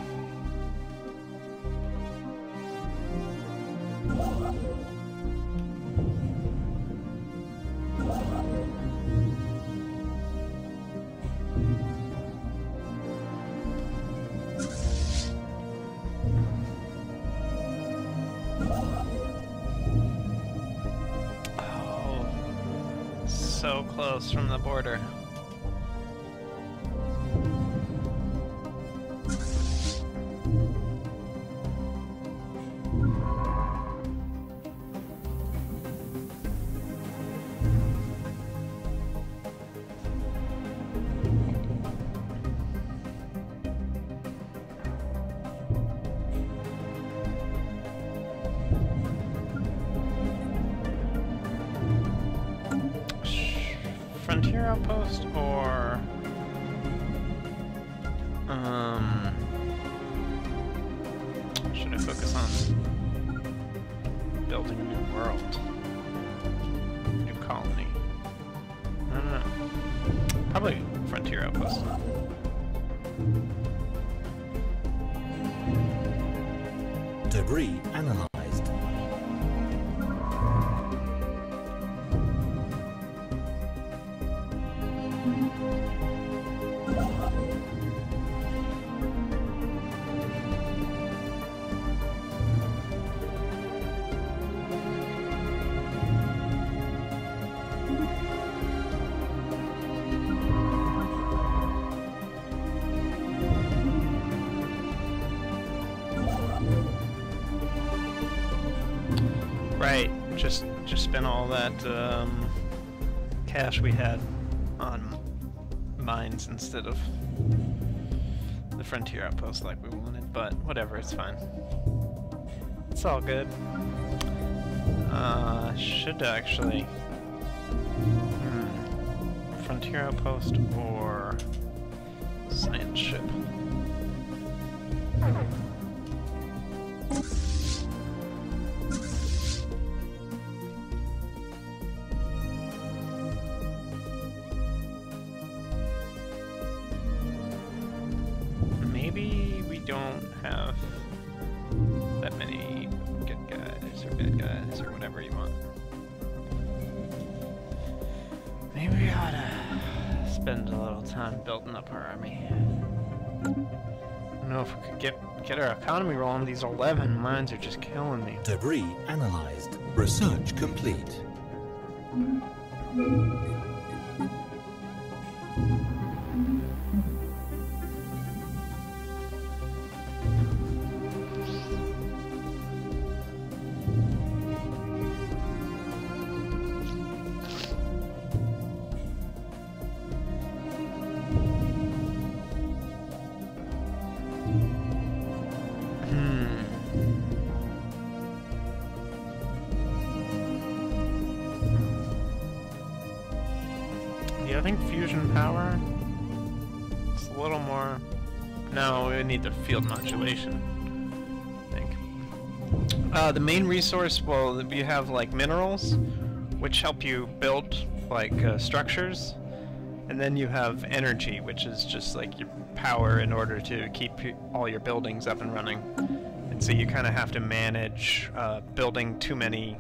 that um, cash we had on mines instead of the frontier outpost like we wanted, but whatever, it's fine. It's all good. Uh, should actually... Hmm, frontier outpost or... don't have that many good guys or bad guys or whatever you want. Maybe we ought to spend a little time building up our army. I don't know if we could get, get our economy rolling. These 11 mines are just killing me. Debris analyzed. Research complete. Main resource, well, you have like minerals, which help you build like uh, structures, and then you have energy, which is just like your power in order to keep all your buildings up and running. And so you kind of have to manage uh, building too many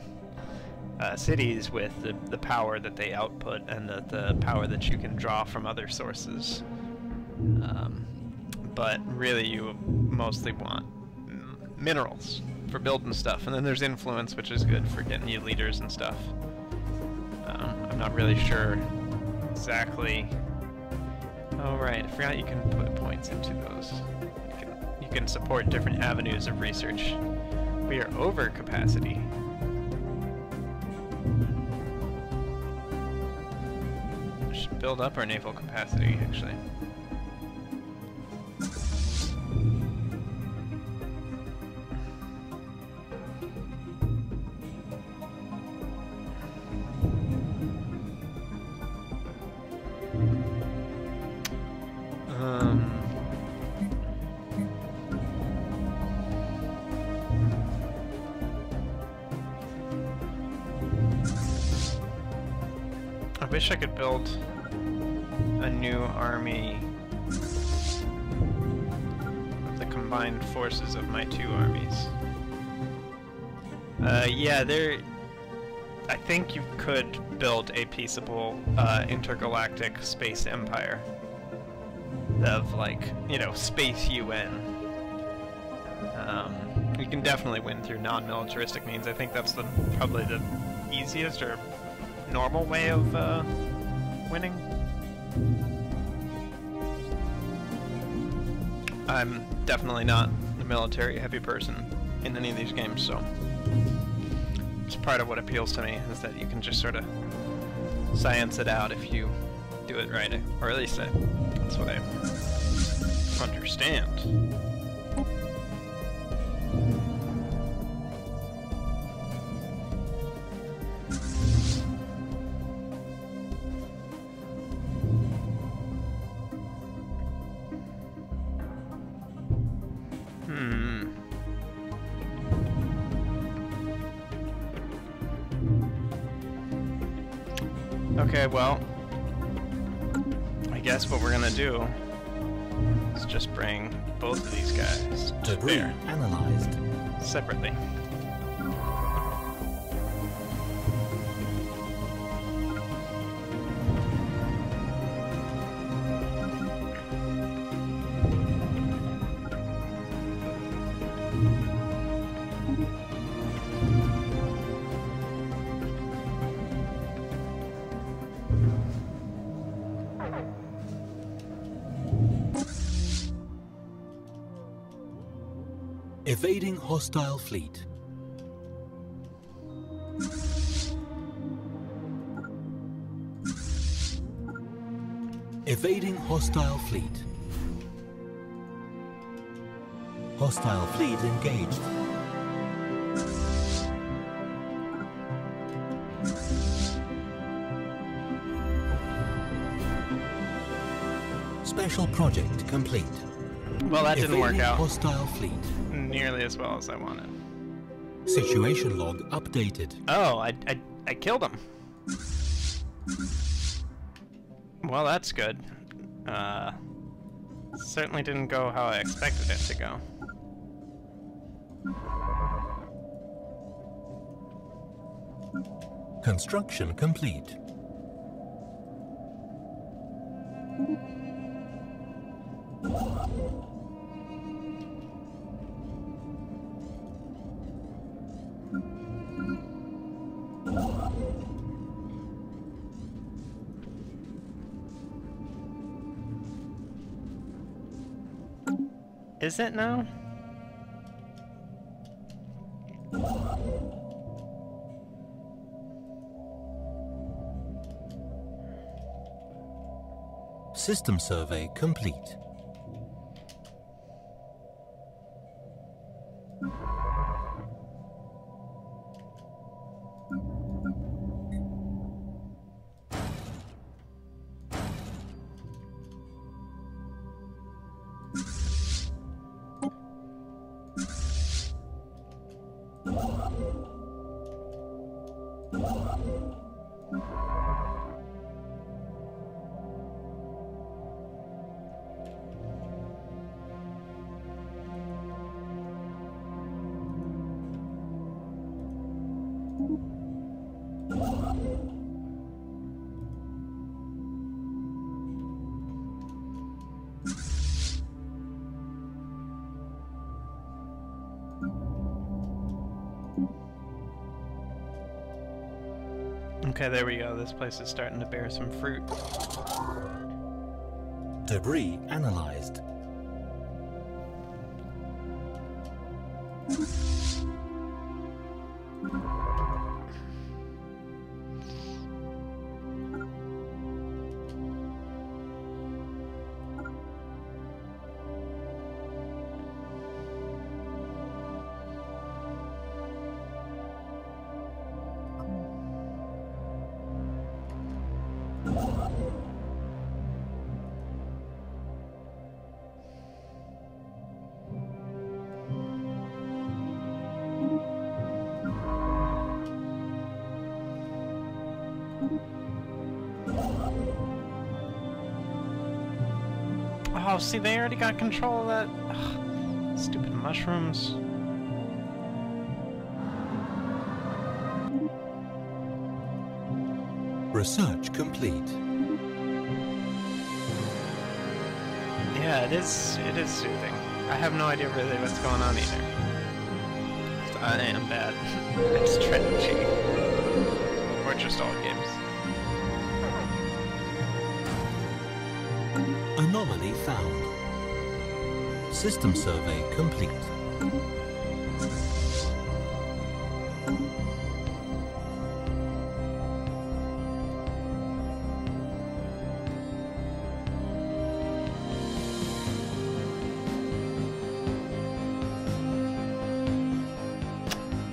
uh, cities with the, the power that they output and the, the power that you can draw from other sources. Um, but really you mostly want minerals for building stuff. And then there's influence, which is good for getting you leaders and stuff. Um, I'm not really sure exactly... Oh right, I forgot you can put points into those. You can, you can support different avenues of research. We are over capacity. should build up our naval capacity, actually. Yeah, there... I think you could build a peaceable uh, intergalactic space empire of, like, you know, space UN. Um, you can definitely win through non-militaristic means. I think that's the probably the easiest or normal way of uh, winning. I'm definitely not a military heavy person in any of these games, so it's part of what appeals to me is that you can just sort of science it out if you do it right, or at least that's what I understand. Do is just bring both of these guys to bear. analyzed separately. Evading hostile fleet. Evading hostile fleet. Hostile fleet engaged. Special project complete. Well, that didn't work out. Hostile fleet nearly as well as I wanted. Situation log updated. Oh, I, I, I killed him. Well, that's good. Uh, certainly didn't go how I expected it to go. Construction complete. Is it now? System survey complete. Okay, there we go. This place is starting to bear some fruit. Debris analyzed. Oh, see, they already got control of that. Ugh, stupid mushrooms. Research complete. Yeah, it is. It is soothing. I have no idea really what's going on either. I am bad at strategy. We're just all games. System survey complete.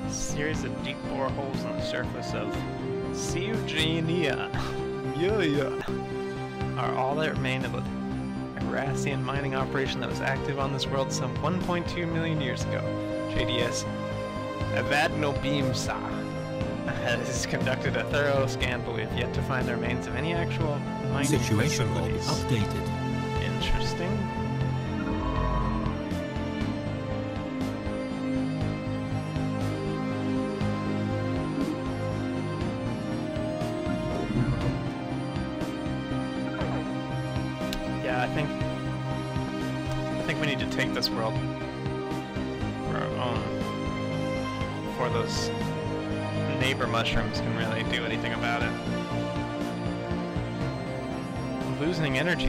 series of deep boreholes on the surface of Eugenia, yeah, yeah, are all that remain of a Irassian mining operation that was active on this world some 1.2 million years ago. JDS Evadnobeamsa has conducted a thorough scan, but we have yet to find the remains of any actual mining Situation log updated.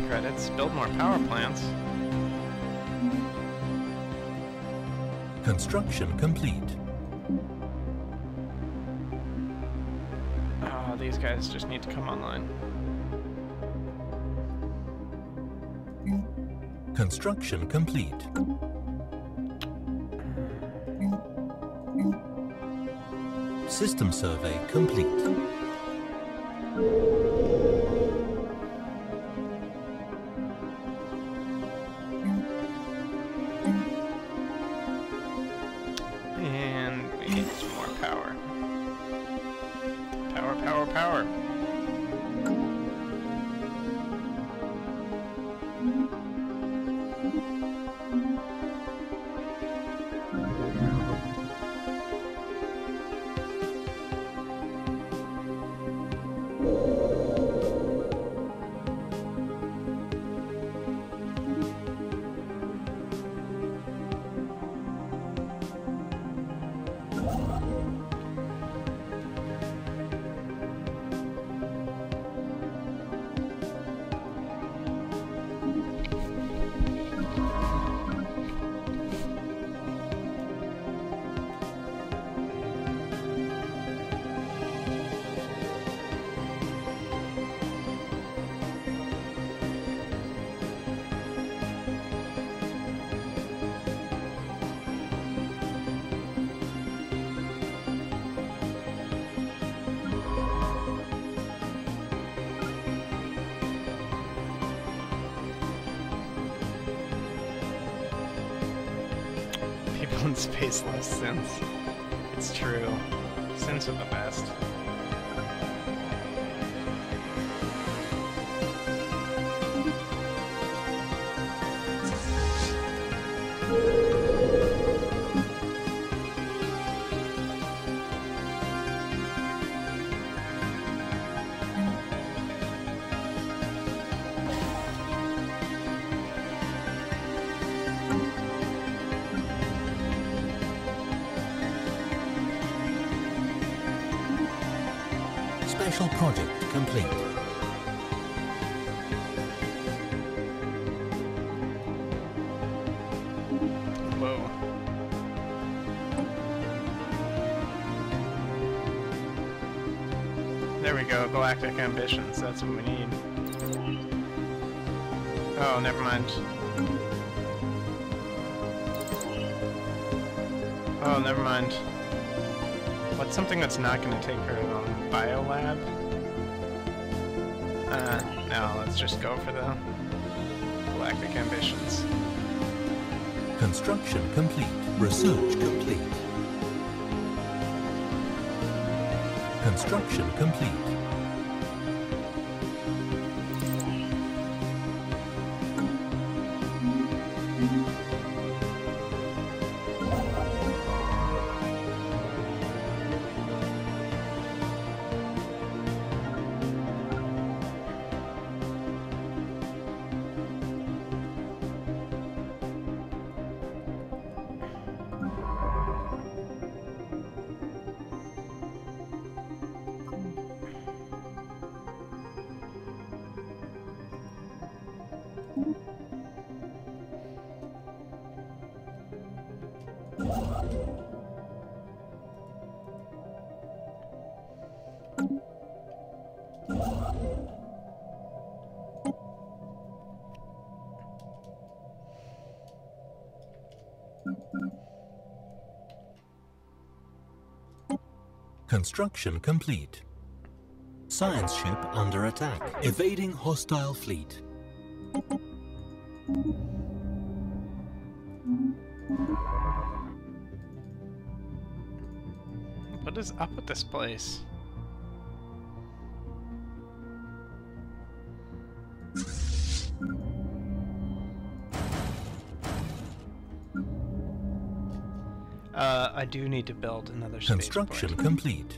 Credits, build more power plants. Construction complete. Oh, these guys just need to come online. Construction complete. System survey complete. Complete. There we go, Galactic Ambitions, that's what we need. Oh, never mind. Oh, never mind. What's something that's not going to take very long? Um, biolab? Uh, no, let's just go for the Galactic Ambitions. Construction complete. Research complete. Construction complete. Construction complete. Science ship under attack. Evading hostile fleet. What is up with this place? Uh, I do need to build another ship. Construction complete.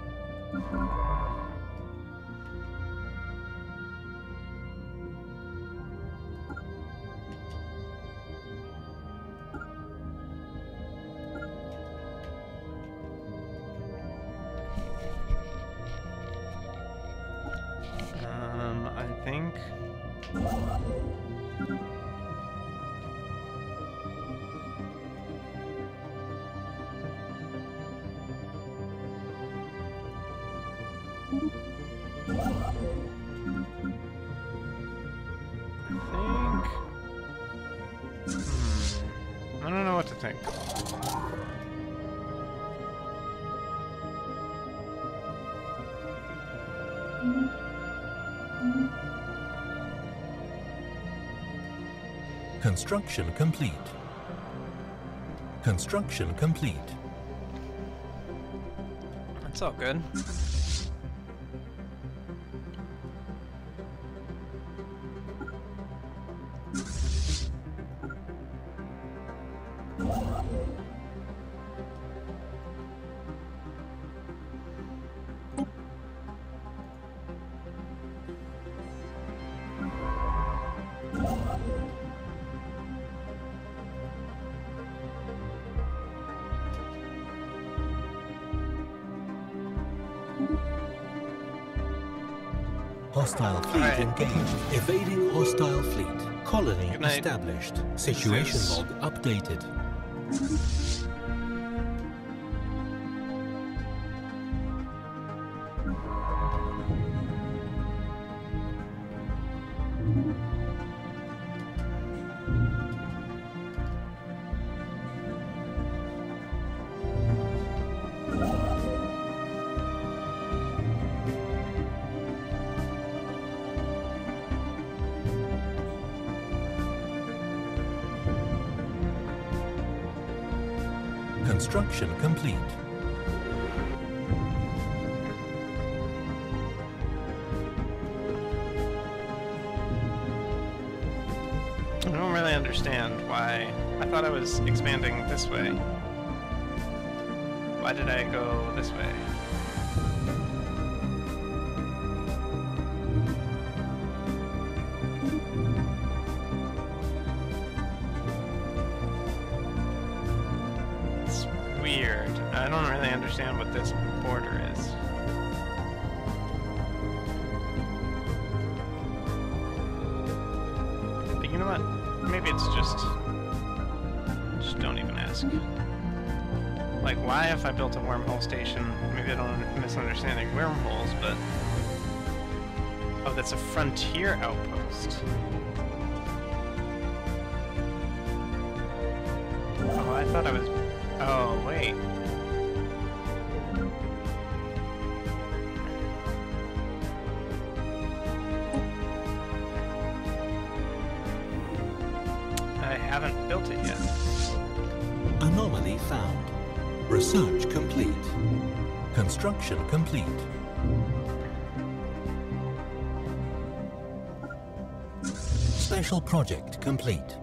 Construction complete. Construction complete. It's all good. Situation log updated. Understand what this border is. But you know what? Maybe it's just... Just don't even ask. Like, why if I built a wormhole station? Maybe I don't misunderstanding wormholes, but... Oh, that's a frontier outpost. Oh, I thought I was... Oh, wait. Haven't built it yet. Anomaly found. Research complete. Construction complete. Special project complete.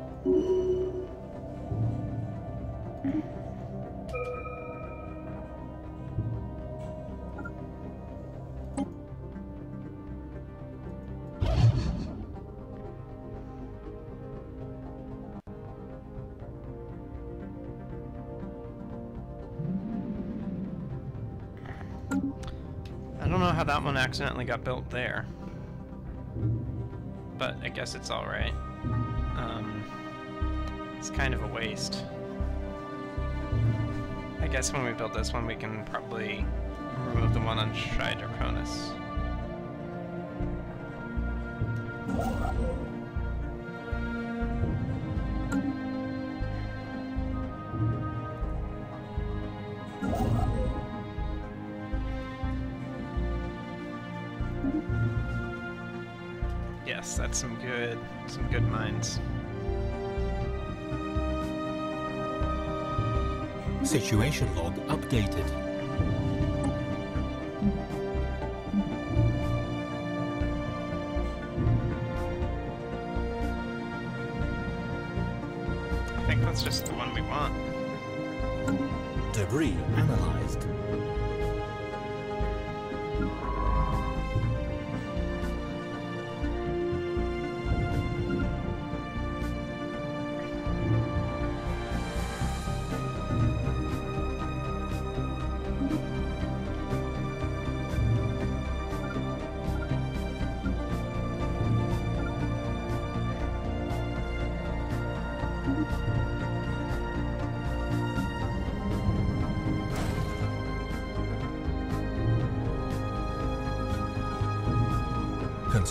Accidentally got built there. But I guess it's alright. Um, it's kind of a waste. I guess when we build this one, we can probably remove the one on Shydroconus. Situation log updated.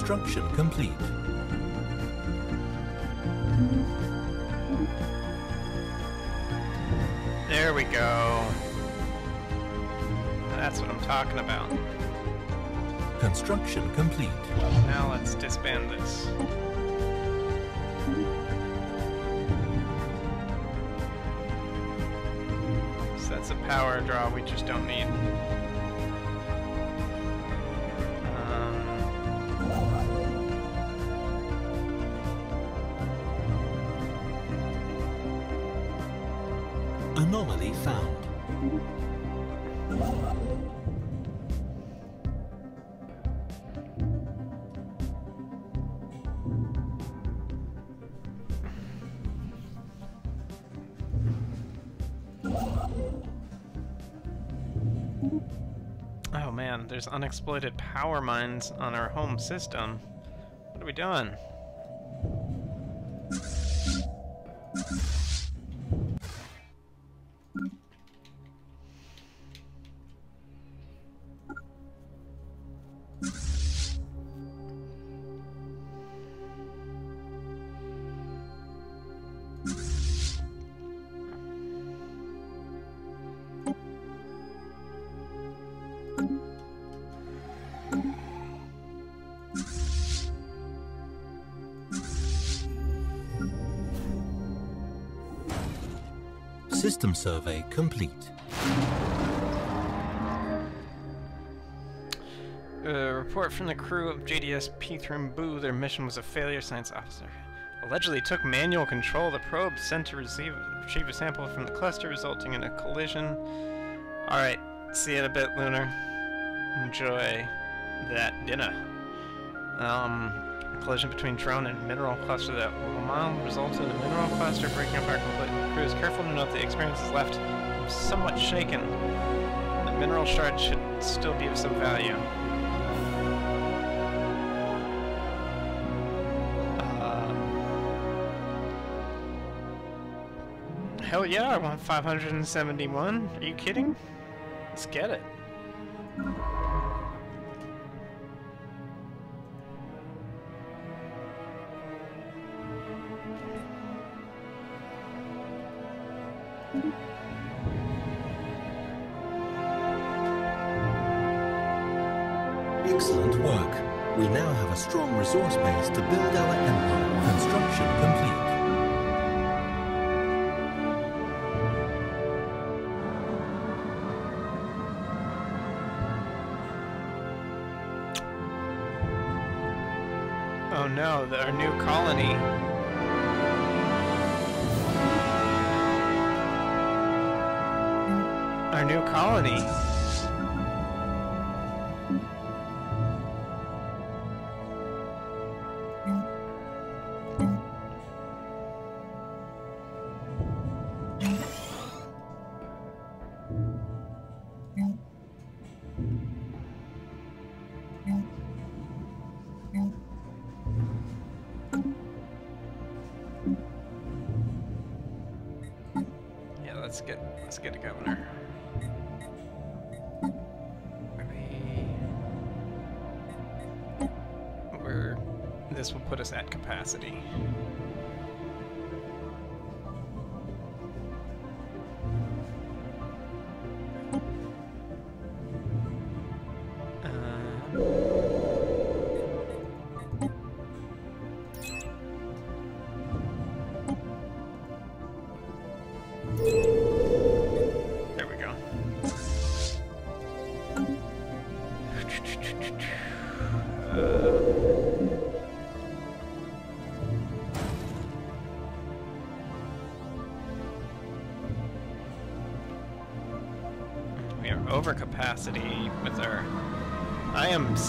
Construction complete. There we go. That's what I'm talking about. Construction complete. Now let's disband this. So that's a power draw we just don't need. Unexploited power mines on our home system. What are we doing? Complete. A report from the crew of JDS Pethram Boo. Their mission was a failure, science officer. Allegedly took manual control of the probe sent to receive, retrieve a sample from the cluster, resulting in a collision. Alright, see you in a bit, Lunar. Enjoy that dinner. Um, collision between drone and mineral cluster that will result in the mineral cluster breaking apart completely. Crew is careful to note the experience is left somewhat shaken. The mineral shard should still be of some value. Uh, hell yeah, I want 571. Are you kidding? Let's get it. Resource base to build our empire. Construction complete. Oh no, our new colony. Our new colony. Let's get let's get a governor. We're this will put us at capacity.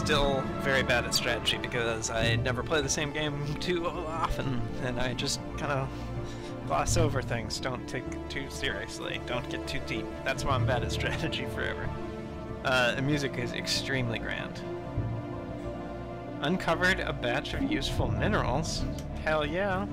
Still very bad at strategy because I never play the same game too often, and I just kind of gloss over things. Don't take too seriously. Don't get too deep. That's why I'm bad at strategy forever. Uh, the music is extremely grand. Uncovered a batch of useful minerals. Hell. Yeah,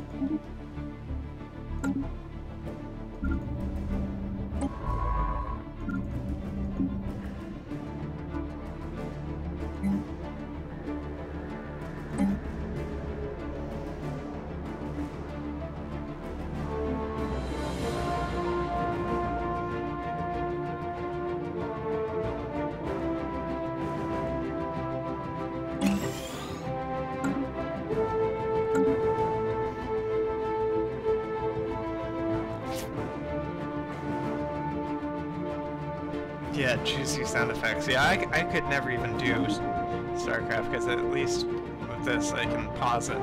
effects. Yeah, I, I could never even do StarCraft because at least with this I can pause it.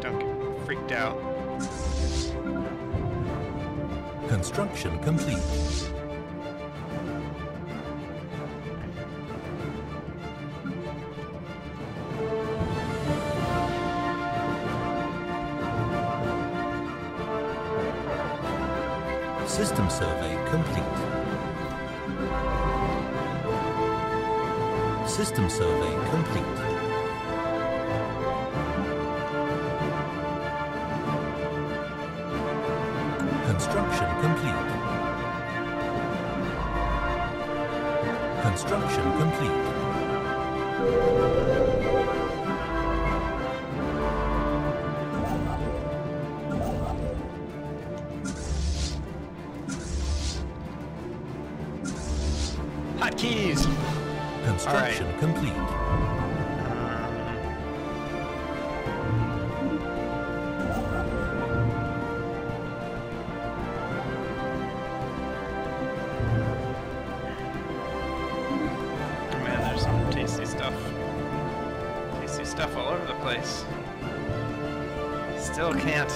Don't get freaked out. Construction complete. System survey complete. Construction complete. Construction complete. Construction complete. Oh, man, there's some tasty stuff. Tasty stuff all over the place. Still can't.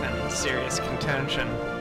find serious contention.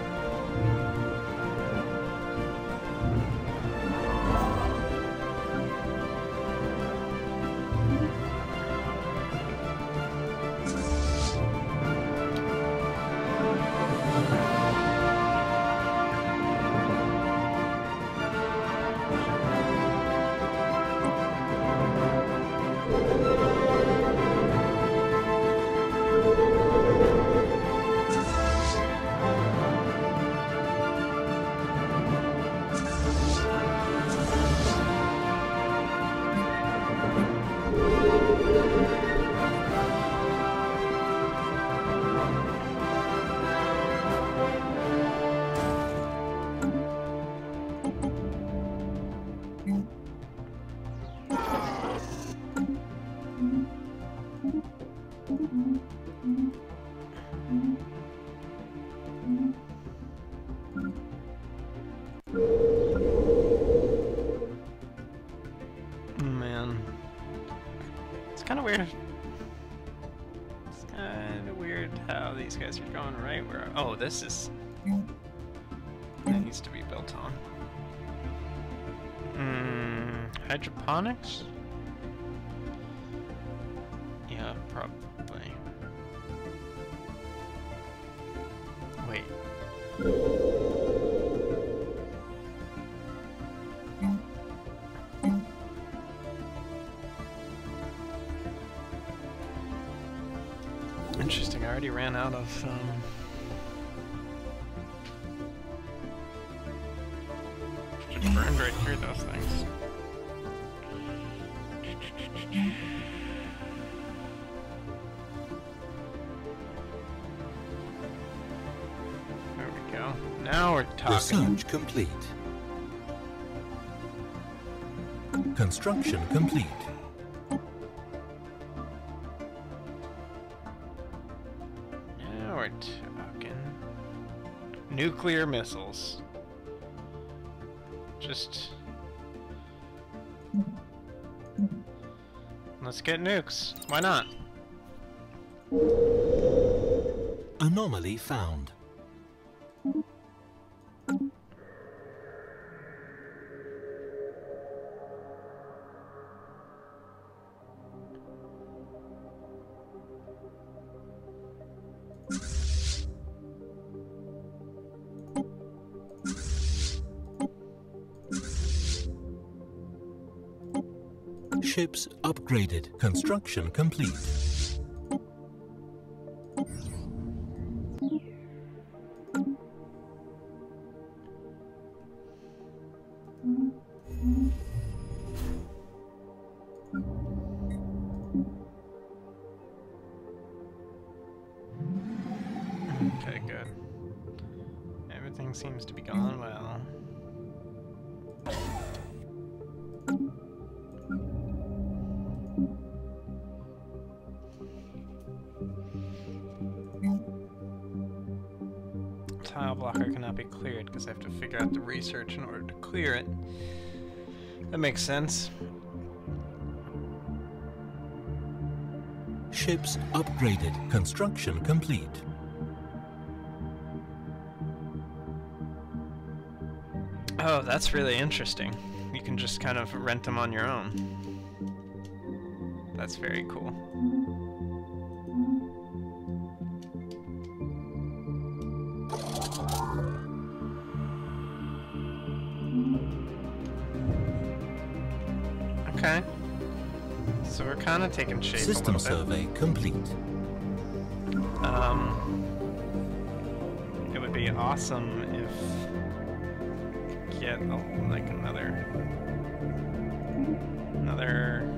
This is... That needs to be built on. Hmm... Hydroponics? Yeah, probably. Wait. Interesting, I already ran out of, um... Research complete. Construction complete. Now we're talking. Nuclear missiles. Just. Let's get nukes. Why not? Anomaly found. Ships upgraded. Construction complete. Sense. Ships upgraded. Construction complete. Oh, that's really interesting. You can just kind of rent them on your own. That's very cool. We're kind of taking shape System a survey complete. Um, it would be awesome if get oh, like another another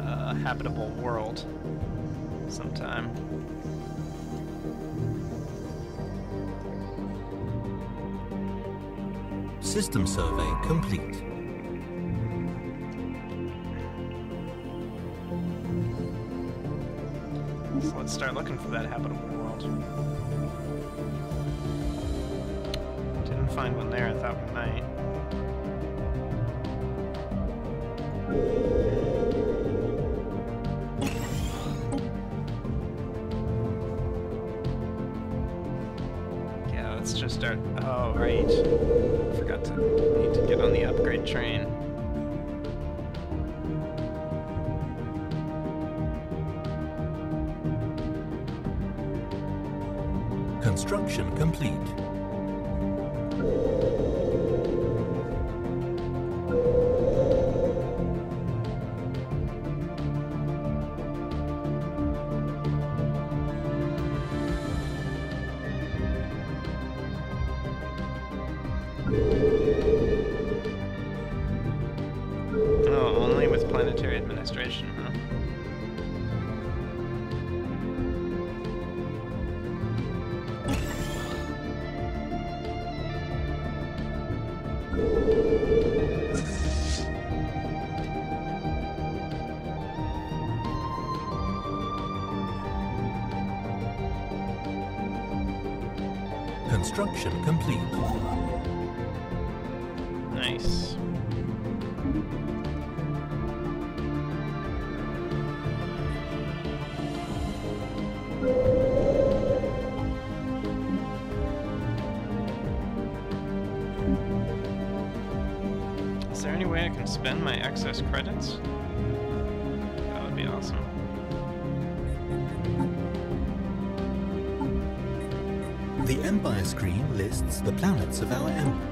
uh, habitable world sometime. System survey complete. looking for that habitable world. Didn't find one there, I thought we might. Yeah, let's just start. Oh, right. Forgot to need to get on the upgrade train. Construction complete. Spend my excess credits? That would be awesome. The Empire screen lists the planets of our empire.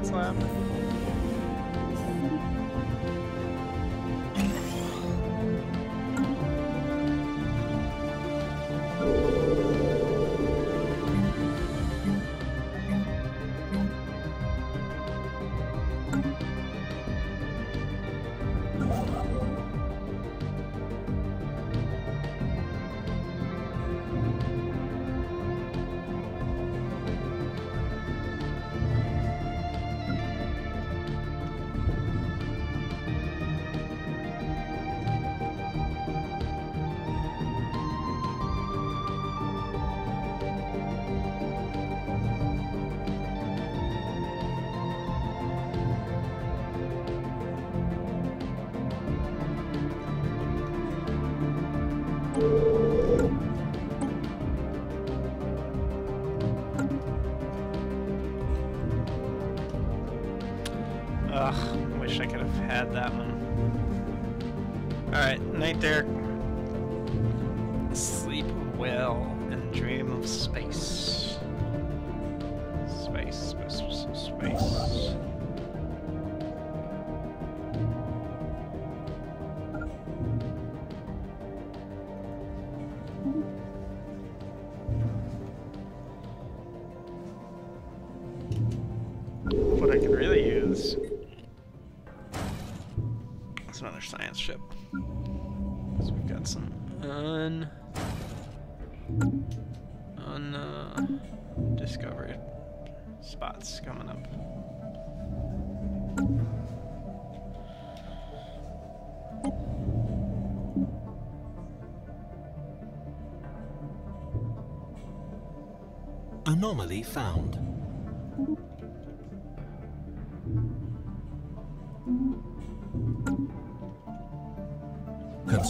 Basic science really use another science ship. So we've got some un un uh, discovered spots coming up. Anomaly found.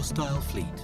Hostile fleet.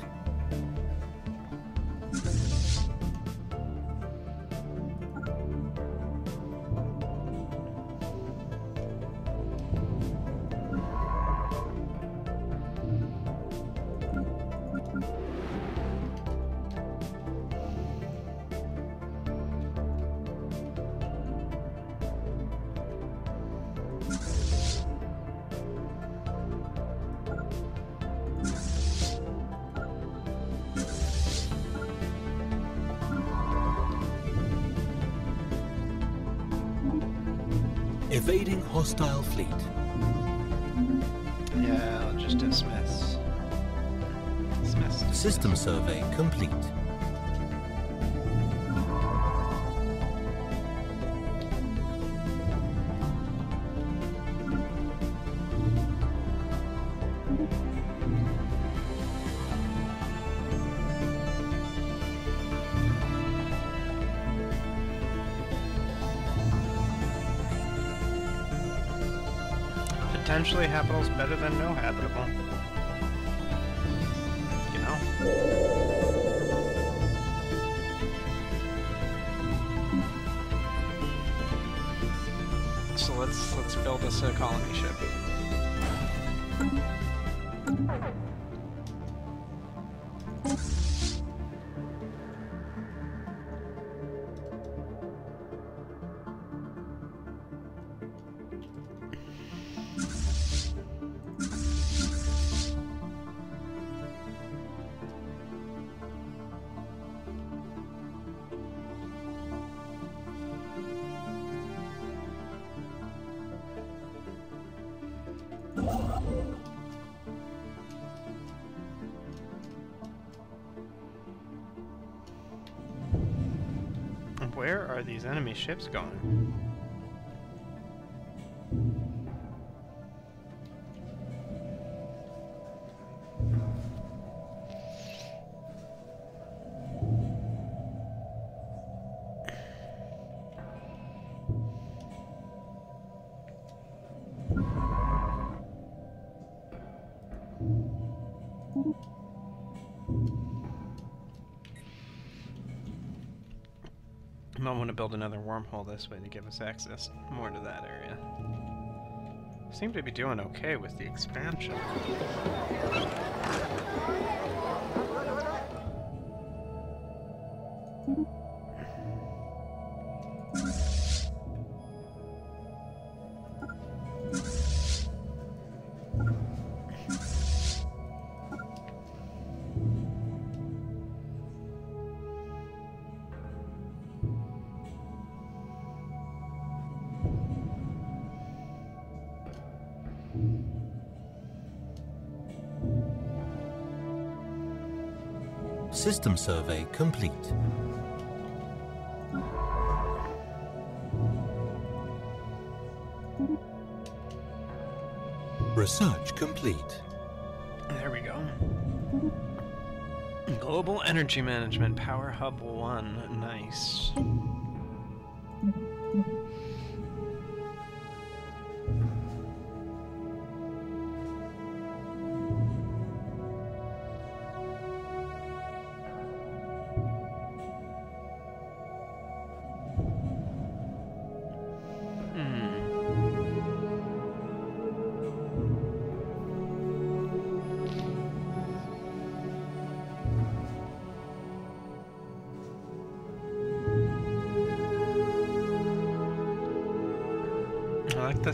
Hostile fleet. Yeah, I'll just dismiss. Dismiss. System survey complete. Are these enemy ships going? Build another wormhole this way to give us access more to that area. Seem to be doing okay with the expansion. System survey complete. Research complete. There we go. Global Energy Management, Power Hub 1. Nice.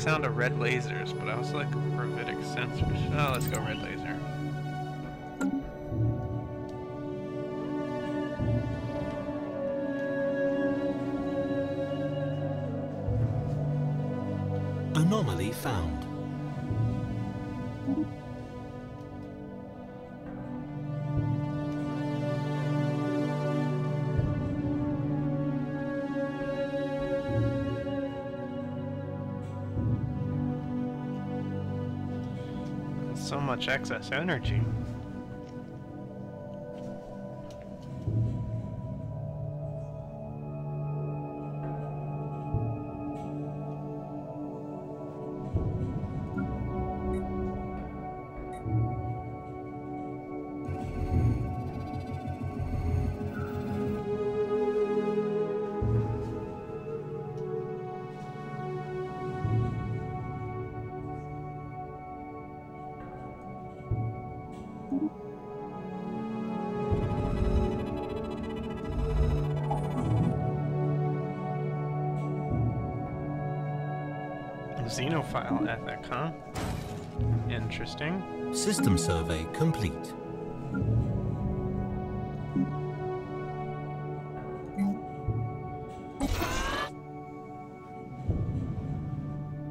Sound of red lasers, but I was like gravitic sensors. Oh, let's go red laser. Much excess energy. Interesting. System survey complete.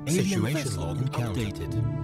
Situation log updated.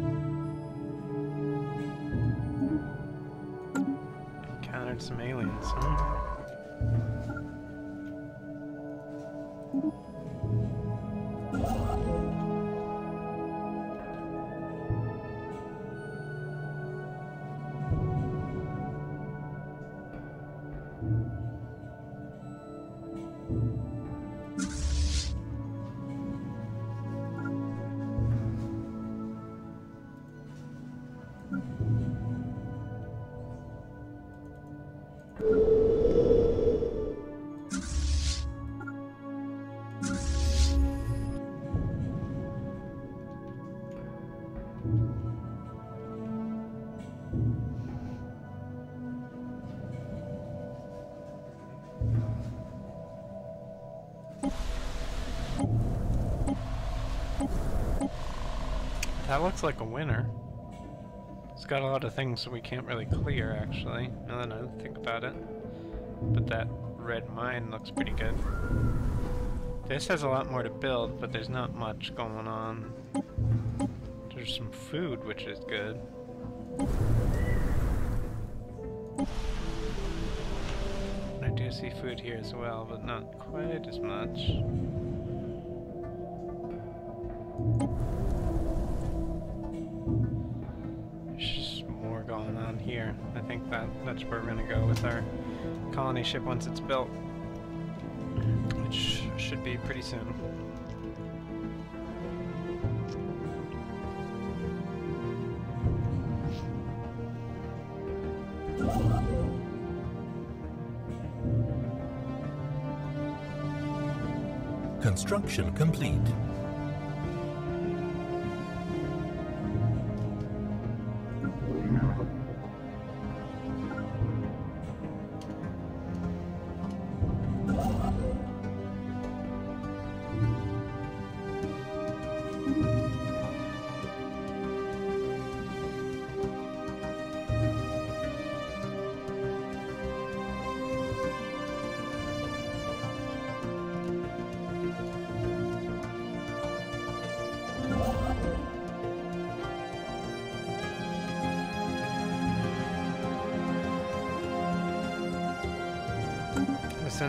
That looks like a winner. It's got a lot of things that we can't really clear, actually, now that I think about it. But that red mine looks pretty good. This has a lot more to build, but there's not much going on. There's some food, which is good. I do see food here as well, but not quite as much. We're gonna go with our colony ship once it's built, which should be pretty soon. Construction complete.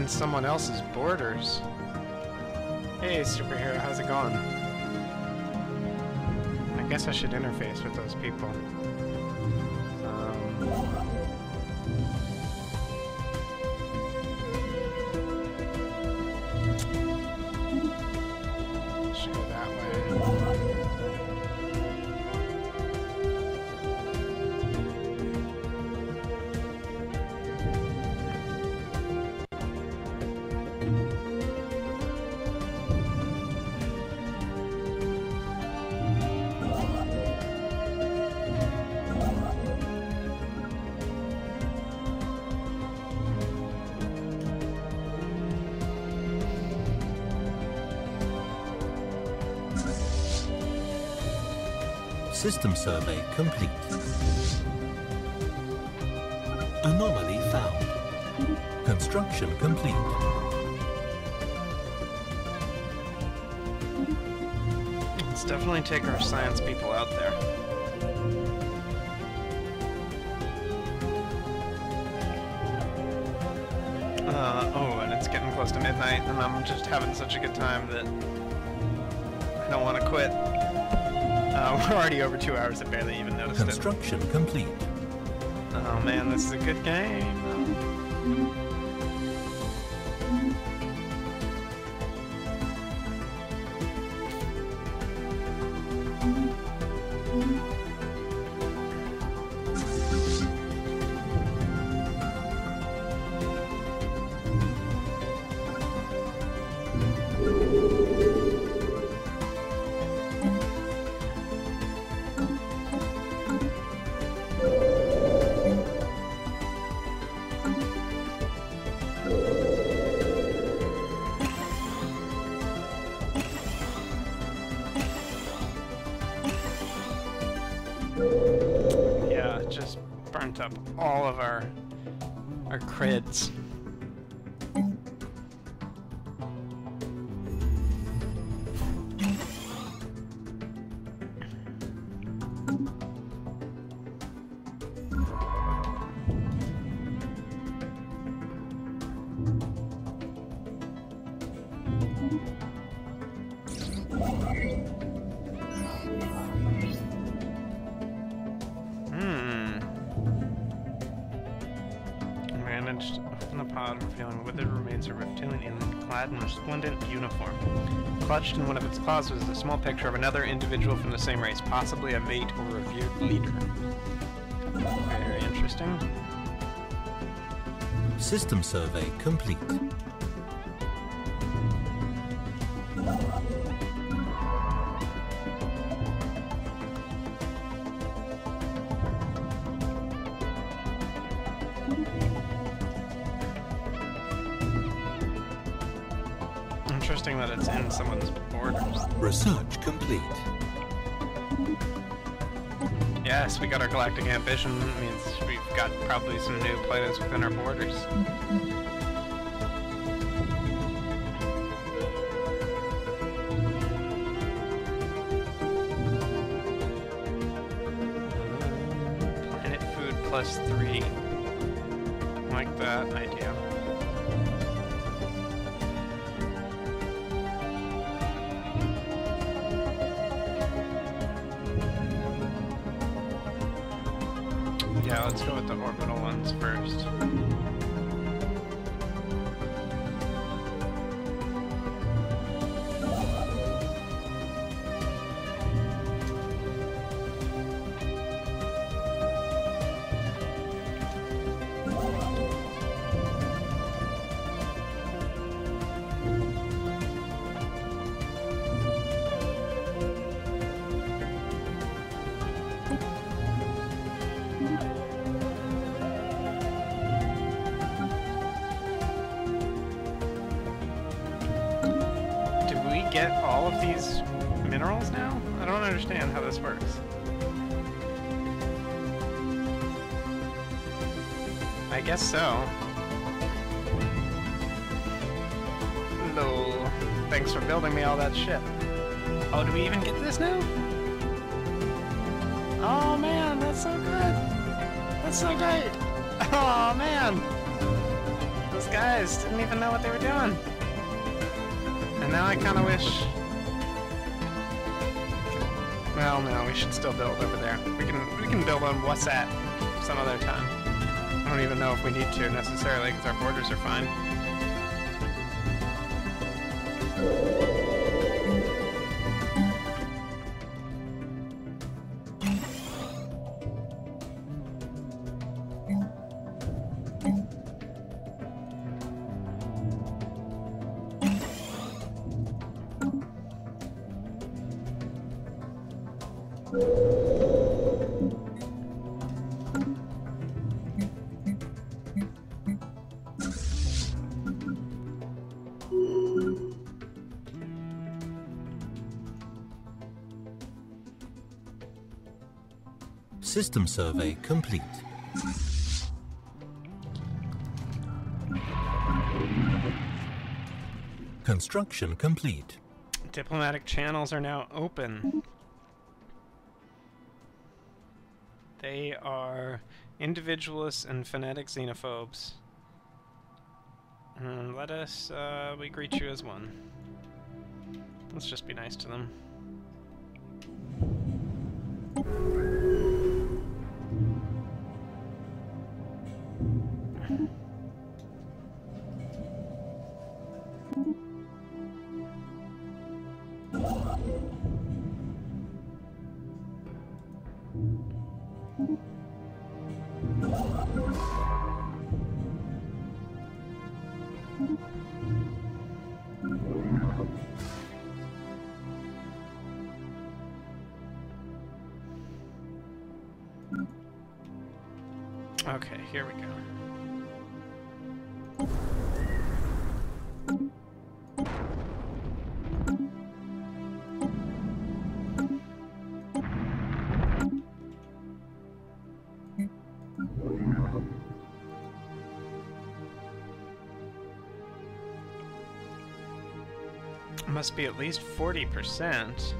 Someone else's borders. Hey, superhero, how's it going? I guess I should interface with those people. System survey complete. Anomaly found. Construction complete. Let's definitely take our science people out there. Uh, oh, and it's getting close to midnight, and I'm just having such a good time that I don't want to quit. Uh, we're already over two hours and barely even noticed it. Construction complete. Oh man, this is a good game. Claws was a small picture of another individual from the same race, possibly a mate or revered leader. Very interesting. System survey complete. Yes, we got our galactic ambition. It means we've got probably some new planets within our borders. Planet food plus three. These minerals now? I don't understand how this works. I guess so. Lol. Thanks for building me all that shit. Oh, do we even get this now? Oh man, that's so good. That's so great. Oh man. Those guys didn't even know what they were doing. And now I kind of wish. Well, no, we should still build over there. We can we can build on what's at some other time. I don't even know if we need to necessarily because our borders are fine. System survey complete. Construction complete. Diplomatic channels are now open. They are individualists and fanatic xenophobes. And let us, uh, we greet you as one. Let's just be nice to them. Here we go. Must be at least 40%.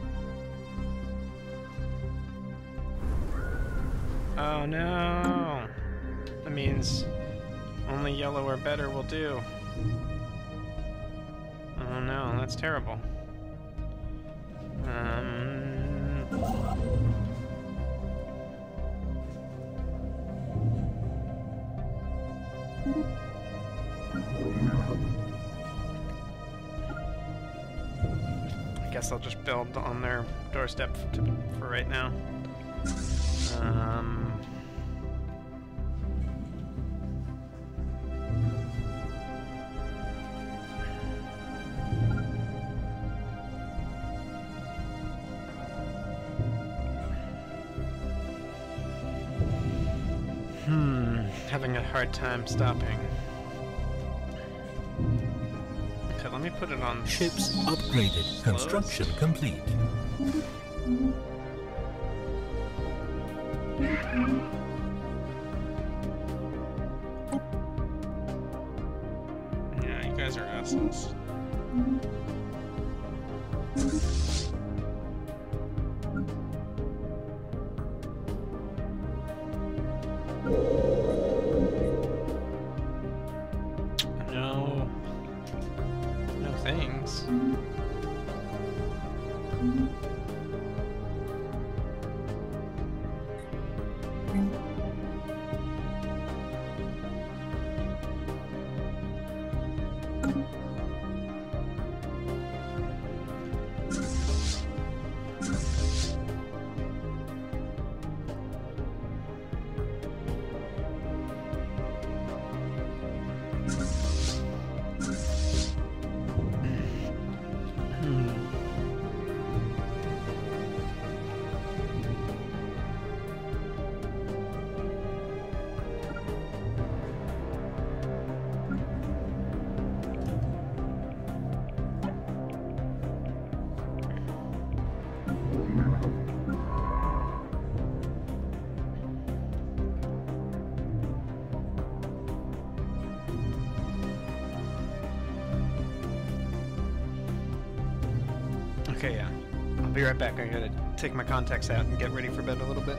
Oh no! Means only yellow or better will do. Oh no, that's terrible. Um... I guess I'll just build on their doorstep for right now. Hard time stopping. Okay, let me put it on Ships upgraded. slowest. Construction complete. Take my contacts out and get ready for bed a little bit.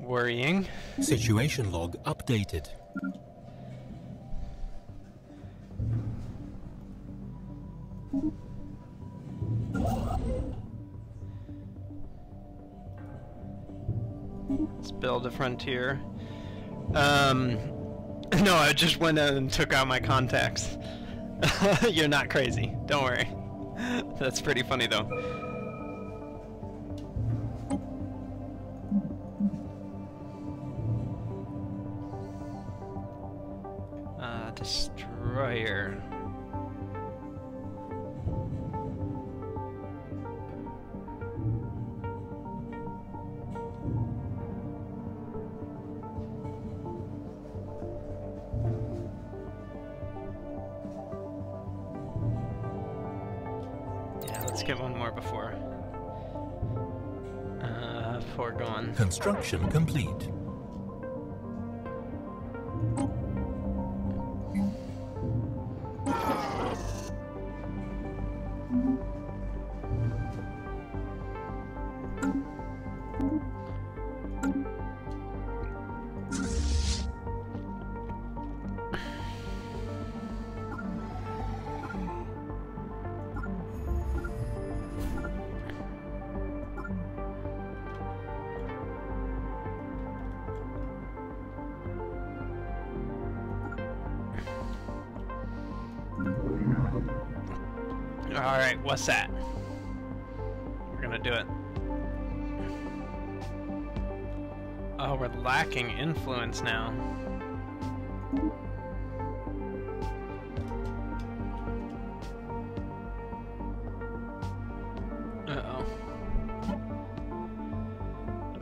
worrying. Situation log updated. Let's build a frontier. Um, no, I just went and took out my contacts. You're not crazy. Don't worry. That's pretty funny though. What's? We're gonna do it. Oh, we're lacking influence now.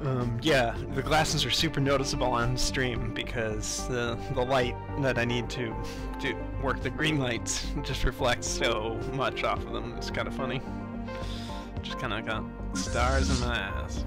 Um, yeah, the glasses are super noticeable on stream because the the light that I need to to work the green lights just reflects so much off of them. It's kind of funny. Just kind of got stars in my eyes.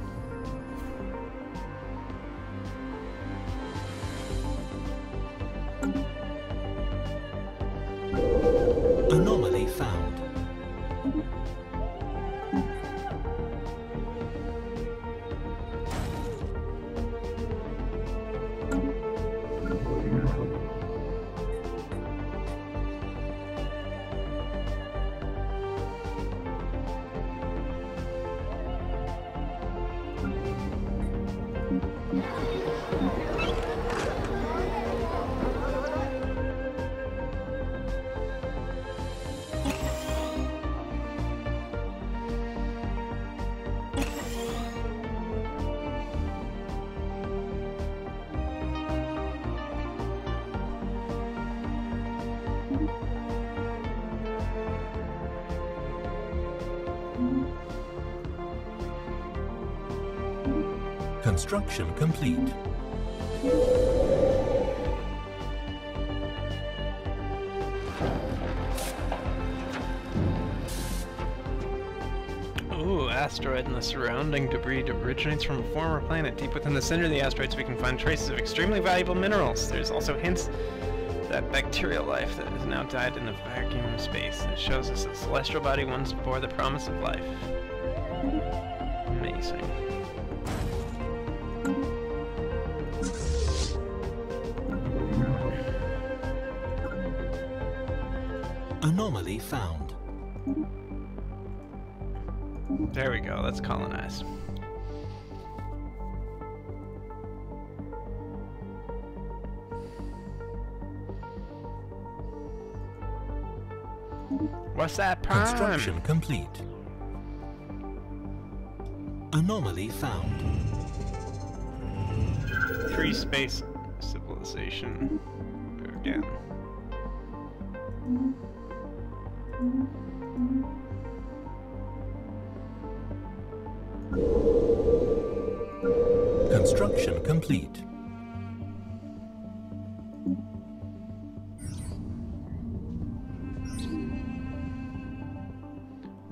The surrounding debris originates from a former planet. Deep within the center of the asteroids, we can find traces of extremely valuable minerals. There's also hints that bacterial life that has now died in the vacuum of space. It shows us a celestial body once bore the promise of life. Amazing. What's that prime? Construction complete. Anomaly found. Free space civilization. Again. Construction complete.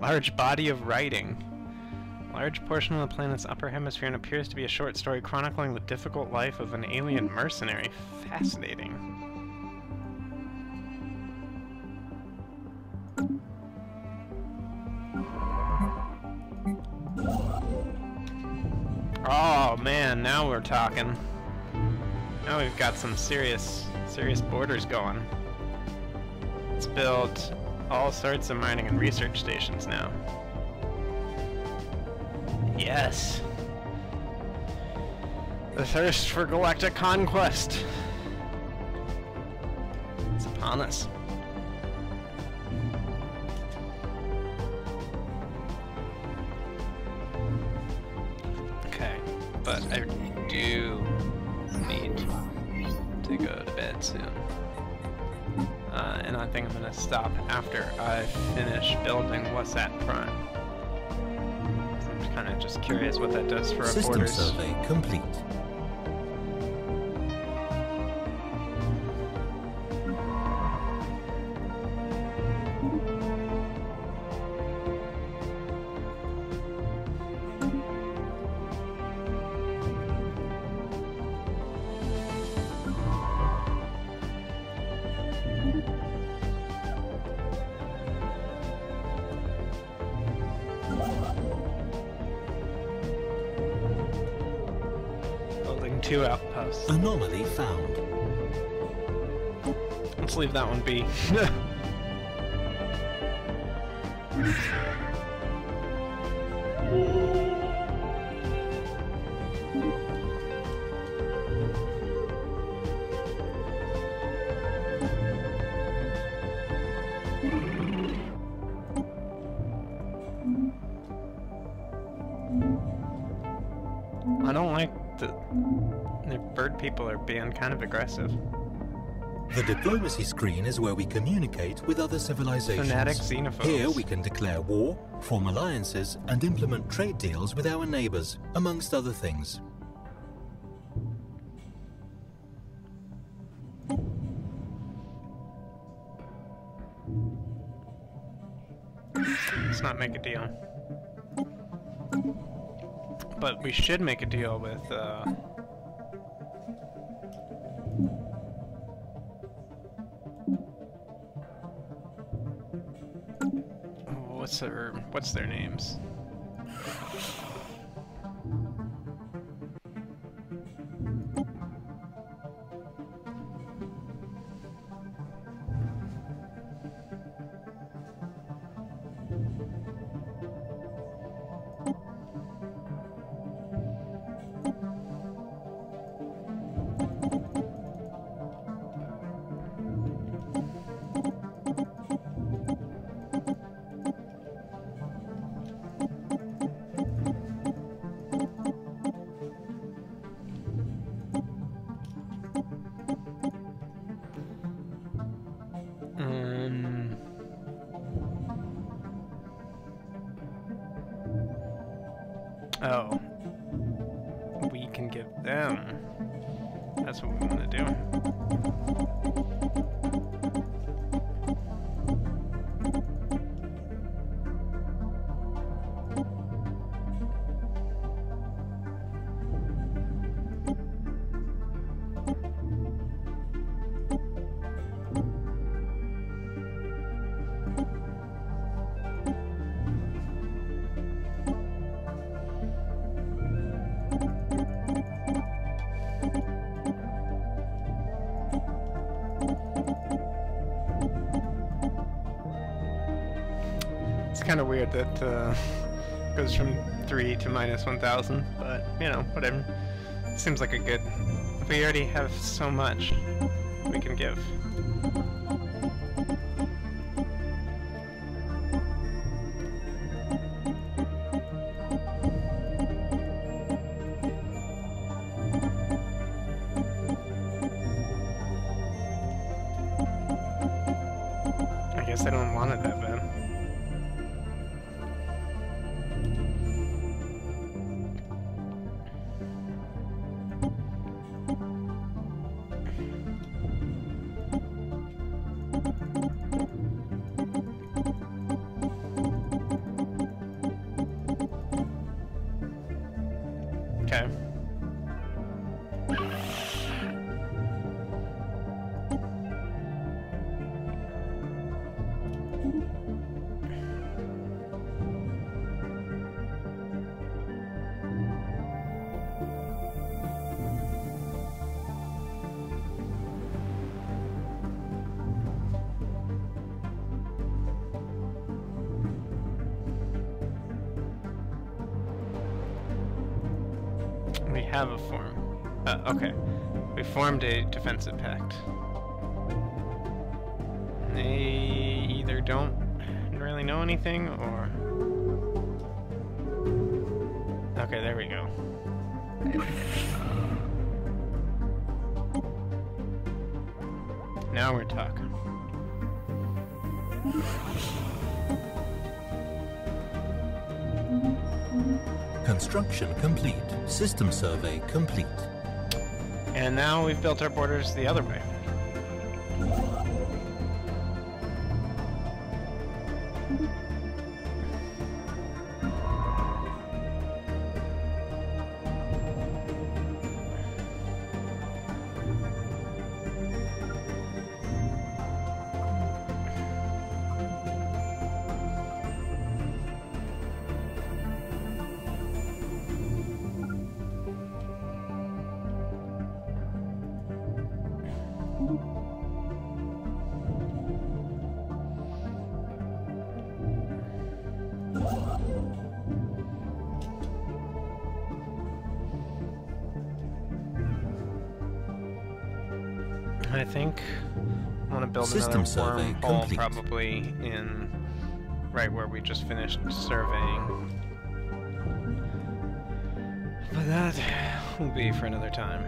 Large body of writing. A Large portion of the planet's upper hemisphere and appears to be a short story chronicling the difficult life of an alien hmm. mercenary. Fascinating. Oh man, now we're talking. Now we've got some serious, serious borders going. Let's build all sorts of mining and research stations now. Yes. The thirst for galactic conquest. It's upon us. Okay, but I do need to go to bed soon. Uh, and I think I'm gonna stop after I finish building what's that prime. I'm kind of just curious what that does for our System survey complete. One be. I don't like the, the bird people are being kind of aggressive. The diplomacy screen is where we communicate with other civilizations. Fanatic xenophobes. Here we can declare war, form alliances, and implement trade deals with our neighbors, amongst other things. Let's not make a deal. But we should make a deal with, uh... Their, what's their names? Weird that uh, goes from 3 to minus 1000, but, you know, whatever. Seems like a good... We already have so much we can give. Defensive pact. They either don't really know anything, or... Okay, there we go. Now we're talking. Construction complete. System survey complete. And now we've built our borders the other way. I think I want to build System another wormhole probably in right where we just finished surveying. But that will be for another time.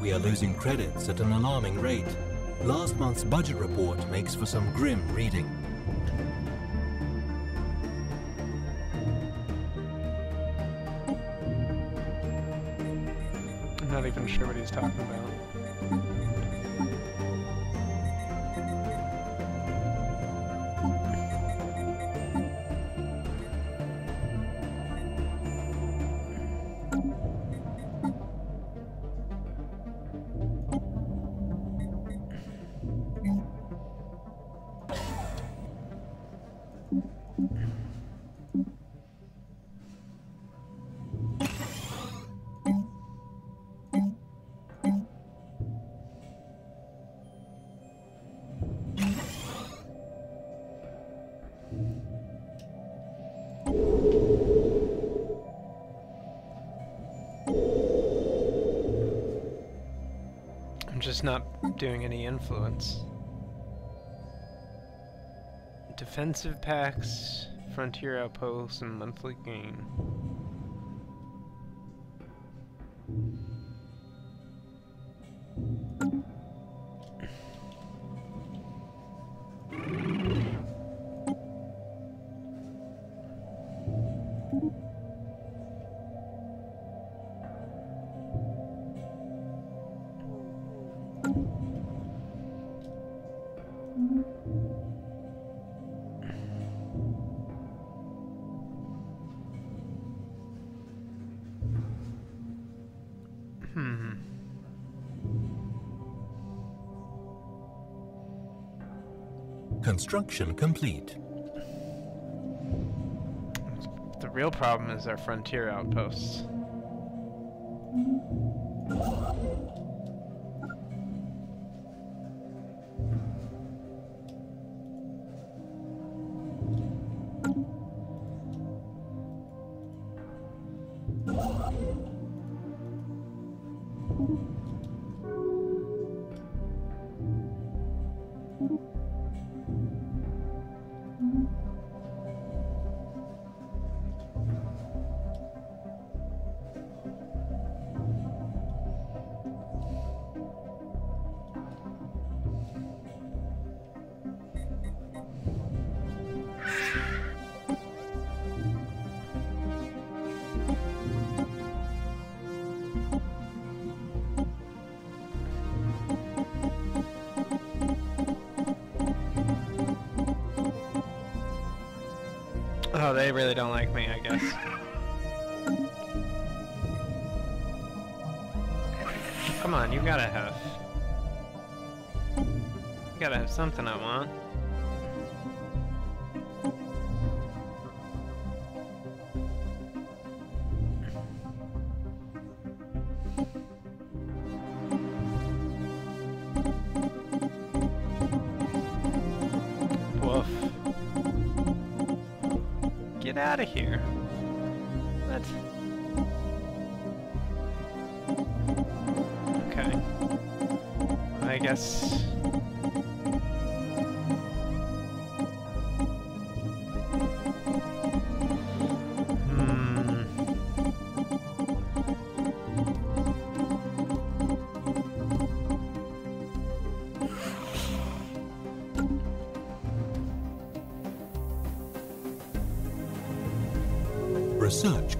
We are losing credits at an alarming rate. Last month's budget report makes for some grim reading. Sure what he's talking about. Doing any influence. Defensive pacts, frontier outposts, and monthly gain. Construction complete. The real problem is our frontier outposts. They don't like me, I guess. Come on, you gotta have. You gotta have something I want.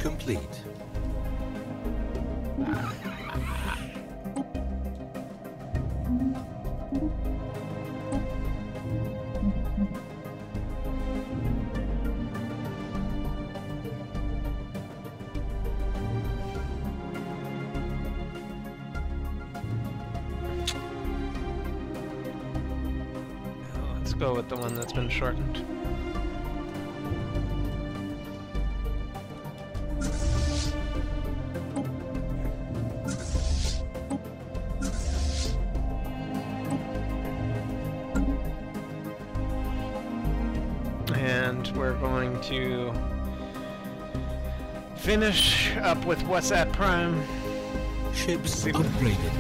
Complete. Let's go with the one that's been shortened. Finish up with what's at Prime. Ships upgraded.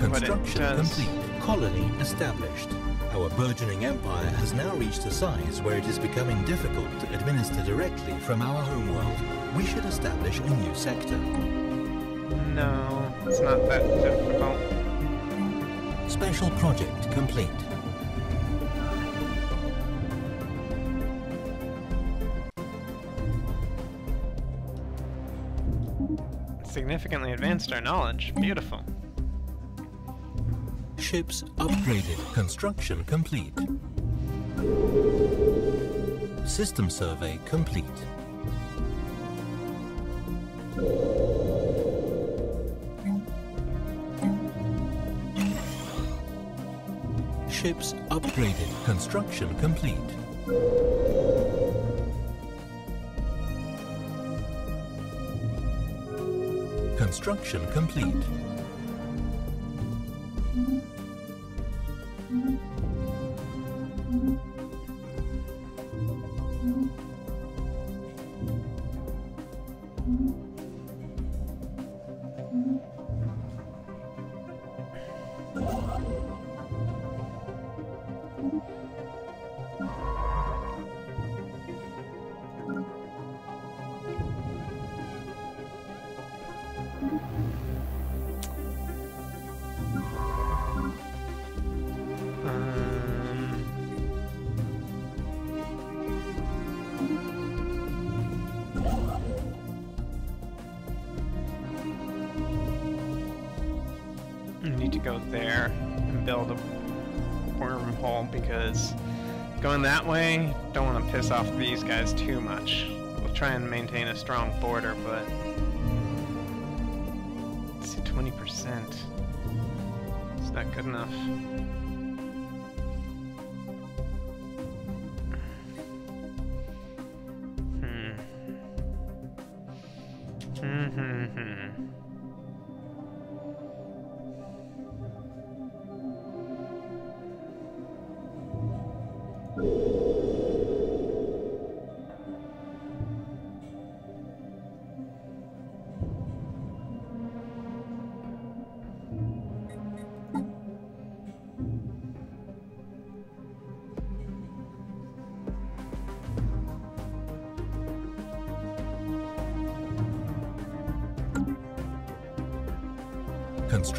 Construction complete. Colony established. Our burgeoning empire has now reached a size where it is becoming difficult to administer directly from our homeworld. We should establish a new sector. No, it's not that difficult. Special project complete. Significantly advanced our knowledge. Beautiful. Ships upgraded. Construction complete. System survey complete. Ships upgraded. Construction complete. Construction complete.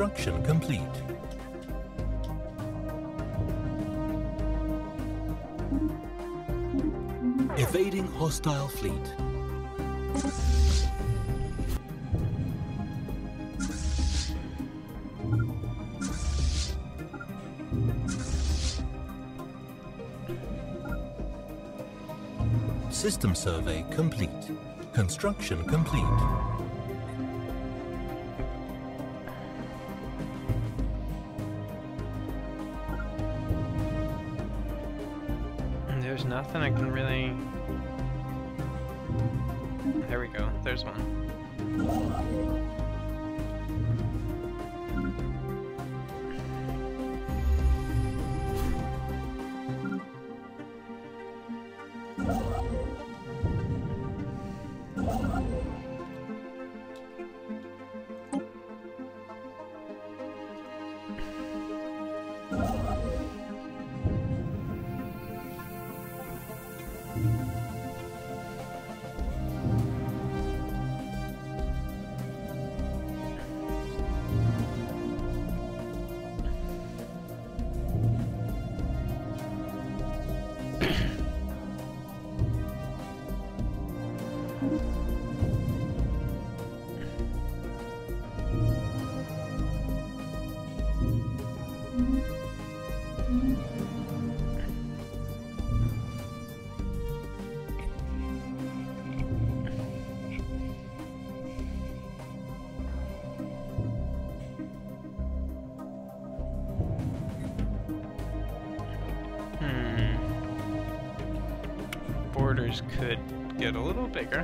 Construction complete. Evading hostile fleet. System survey complete. Construction complete. One. Get a little bigger.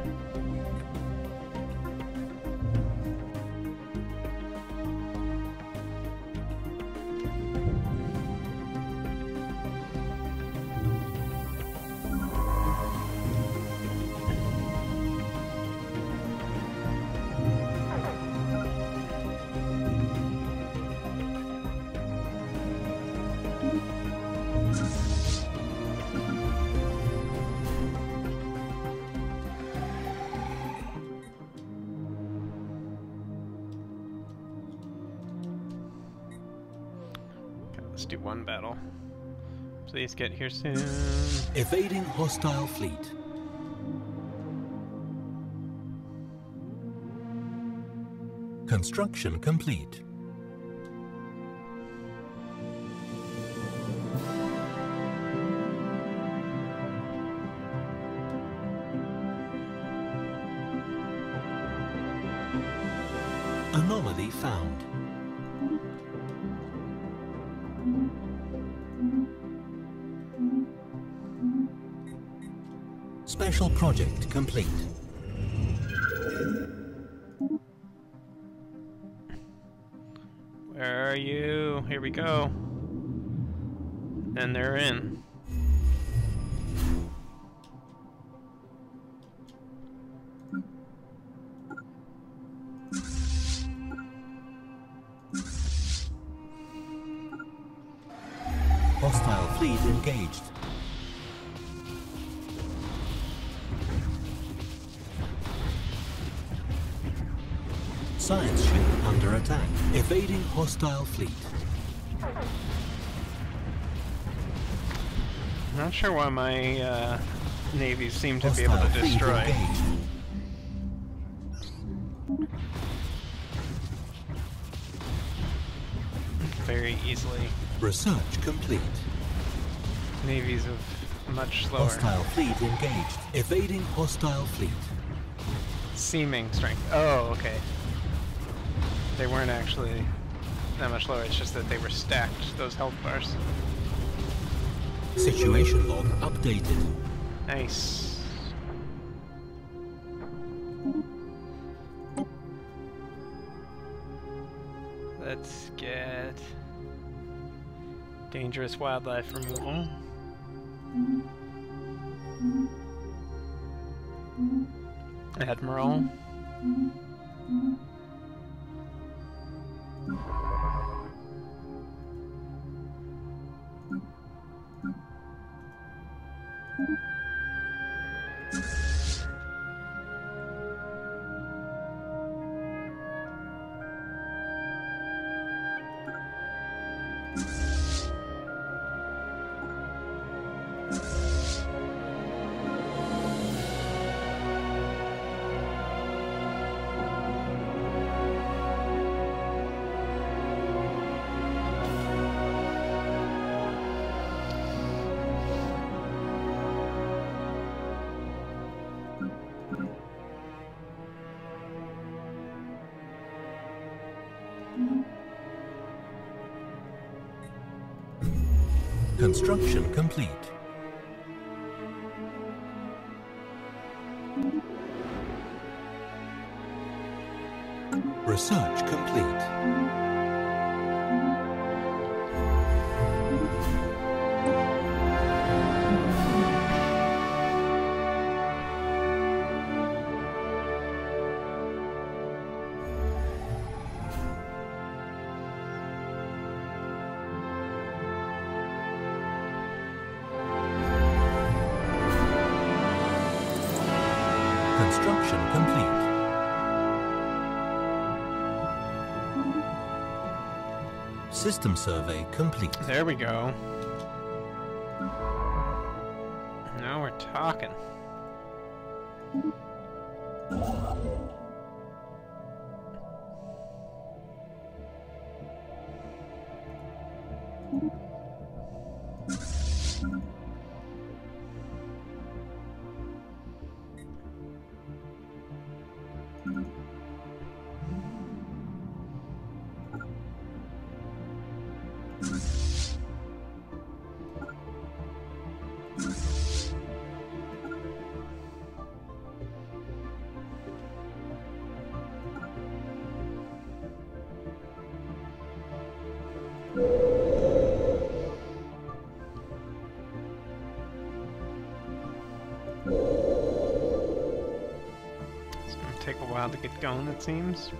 Please get here soon. Evading hostile fleet. Construction complete. Complete. Where are you? Here we go. And they're in. Science ship under attack. Evading hostile fleet. Not sure why my uh, navies seem to be able Hostile to destroy. very easily. Research complete. Navies of much slower. Hostile fleet engaged. Evading hostile fleet. Seeming strength. Oh, okay. They weren't actually that much lower, it's just that they were stacked, those health bars. Situation log updated. Nice. Let's get dangerous wildlife removal. Admiral. Construction complete. System survey complete. There we go. Now we're talking. Going, it seems.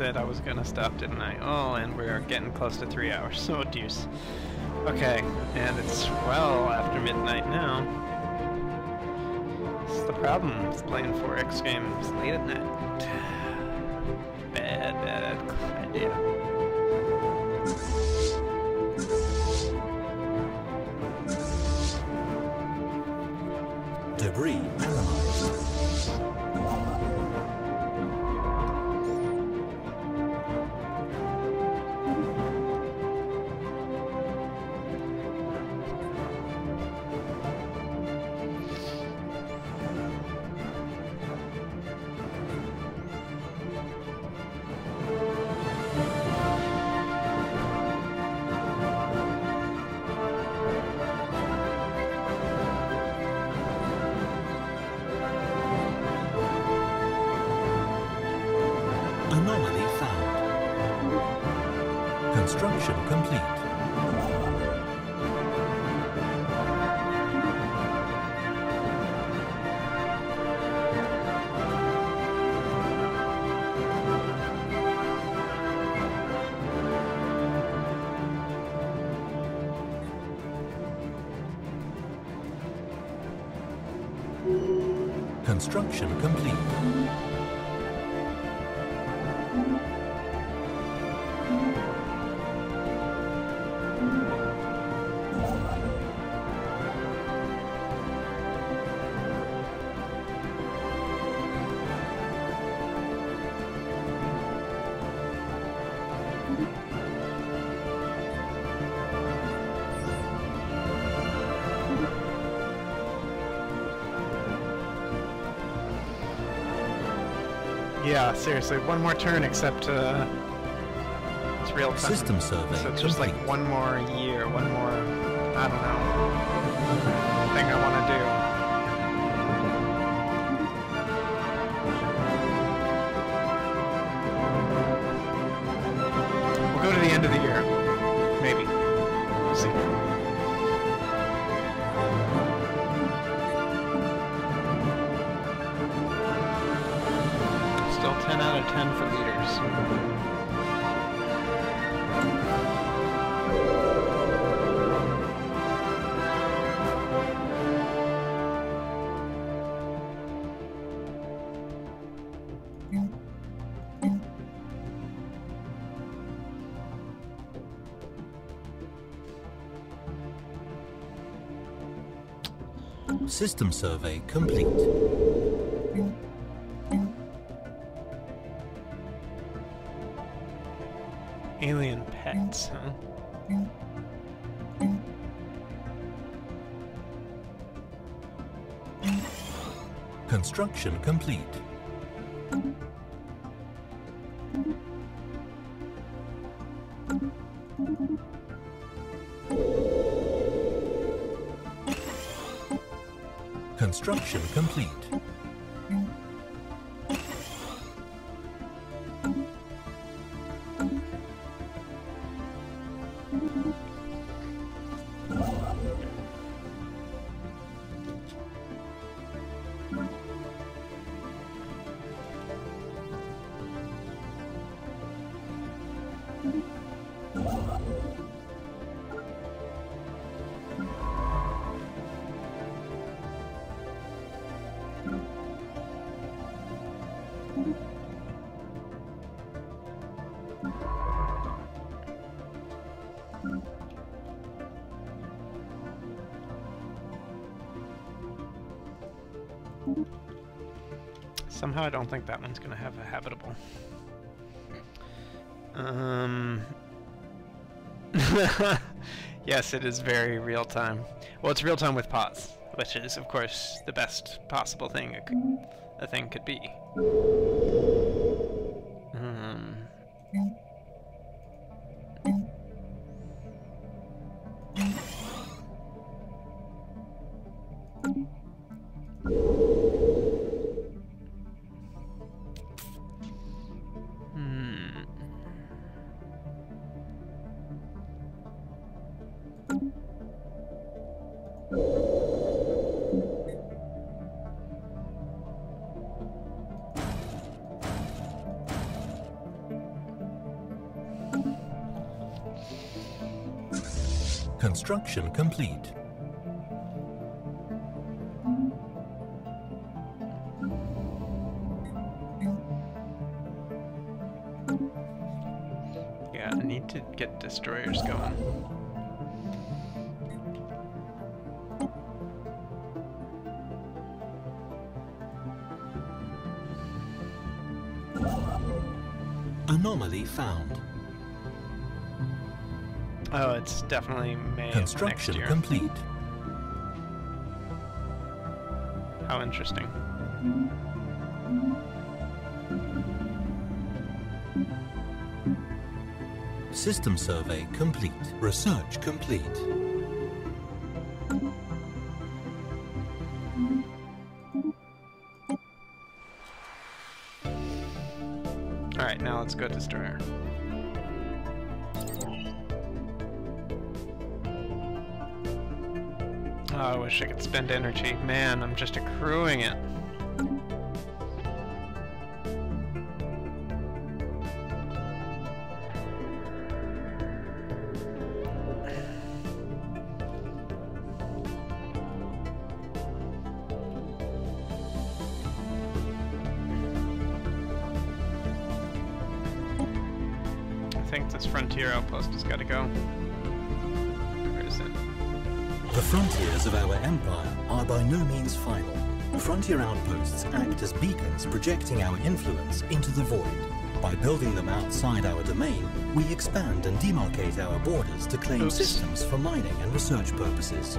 Said I was gonna stop, didn't I? Oh, and we're getting close to three hours. Oh, deuce. Okay, and it's well after midnight now. It's the problem. It's playing 4X games late at night. Construction complete. Seriously, one more turn except uh, it's real time. System survey So it's just like one more year, one more, I don't know, thing I want to do. System survey complete. Alien pets, huh? Construction complete. Construction complete. I don't think that one's gonna have a habitable. Um. yes, it is very real time. Well, it's real time with pause, which is, of course, the best possible thing a thing could be. Construction complete. Yeah, I need to get destroyers going. Anomaly found. It's definitely May of next Construction year. complete. How interesting. System survey complete. Research complete. Alright, now let's go destroyer. Wish I could spend energy. Man, I'm just accruing it. Projecting our influence into the void. By building them outside our domain, we expand and demarcate our borders to claim Oops. systems for mining and research purposes.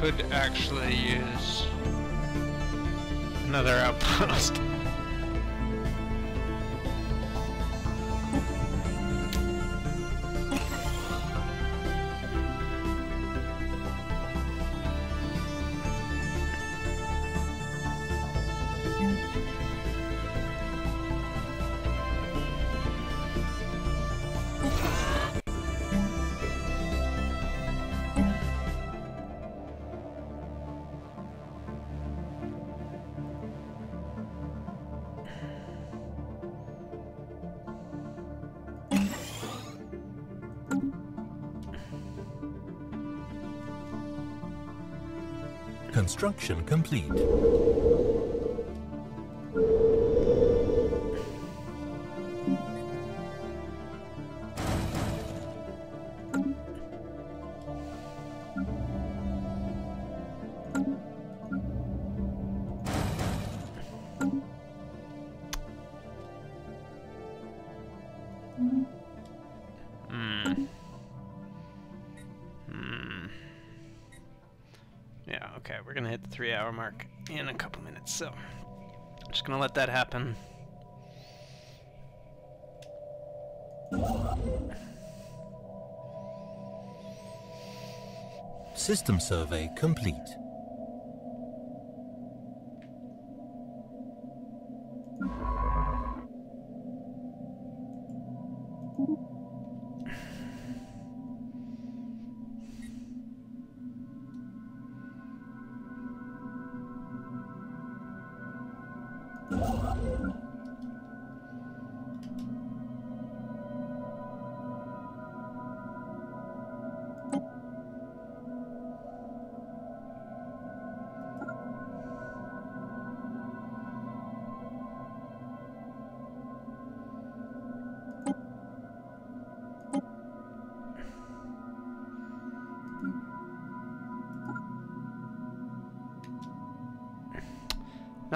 Could actually use another outpost. Construction complete. Three hour mark in a couple minutes, so I'm just gonna let that happen. System survey complete.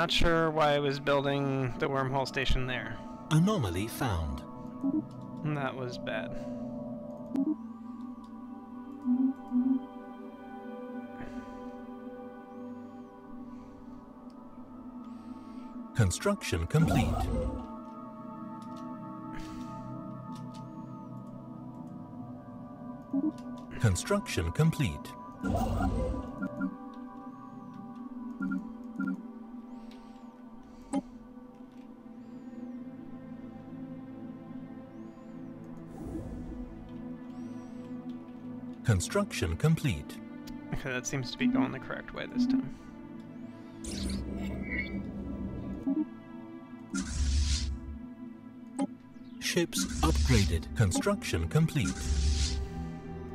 Not sure why I was building the wormhole station there. Anomaly found. That was bad. Construction complete. Construction complete. Construction complete. Okay, that seems to be going the correct way this time. Ships upgraded. Construction complete.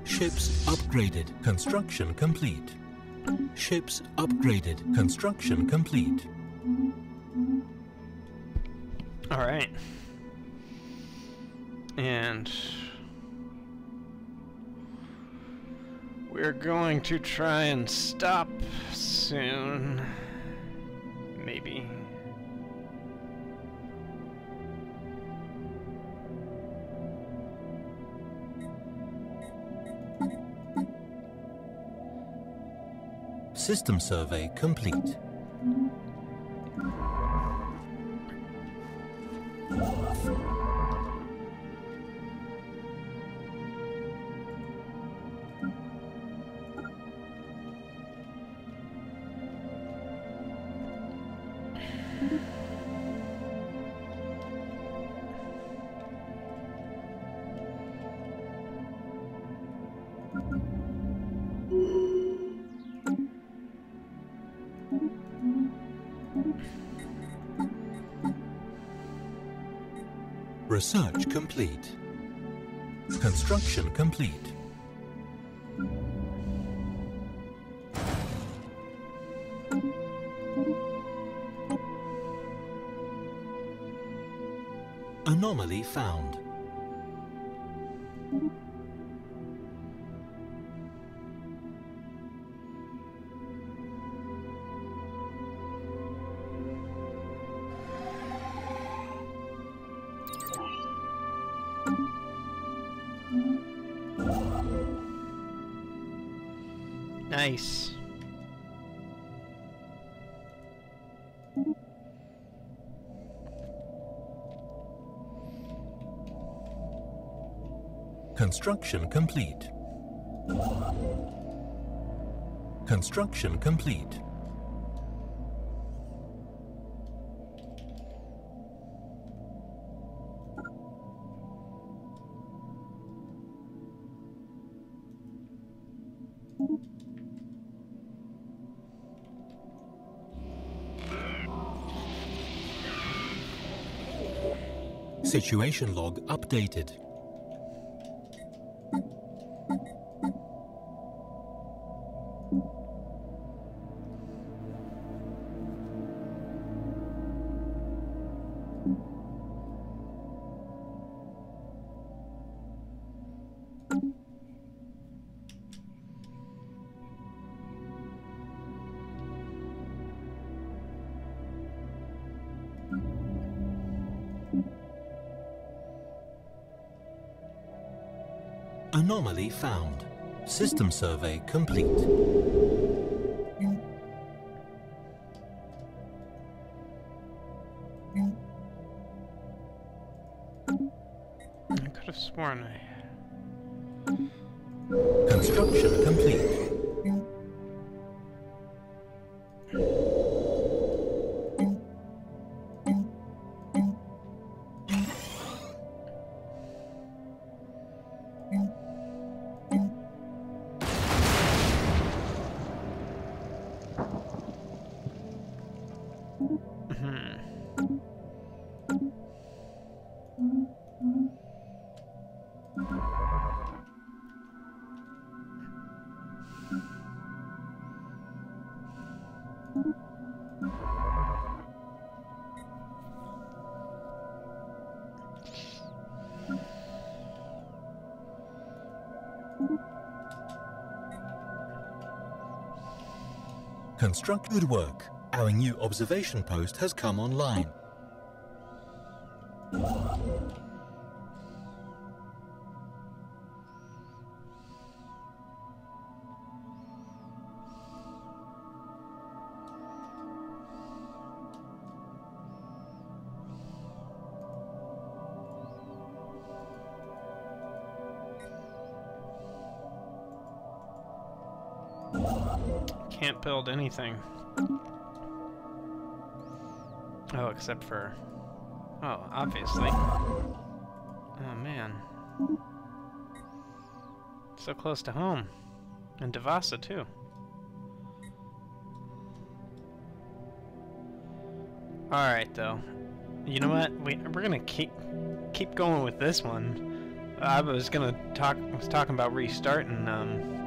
Ships upgraded. Construction complete. Ships upgraded. Construction complete. Alright. And going to try and stop soon. Maybe. System survey complete. Construction complete. Anomaly found. Nice. Construction complete. Construction complete. Situation log updated. Found. System survey complete. Construct good work. Our new observation post has come online. Anything. Oh, except for... Oh, obviously. Oh, man. So close to home. And Devasa, too. Alright, though. You know what? We, we're gonna keep keep going with this one. I was gonna talk was talking about restarting um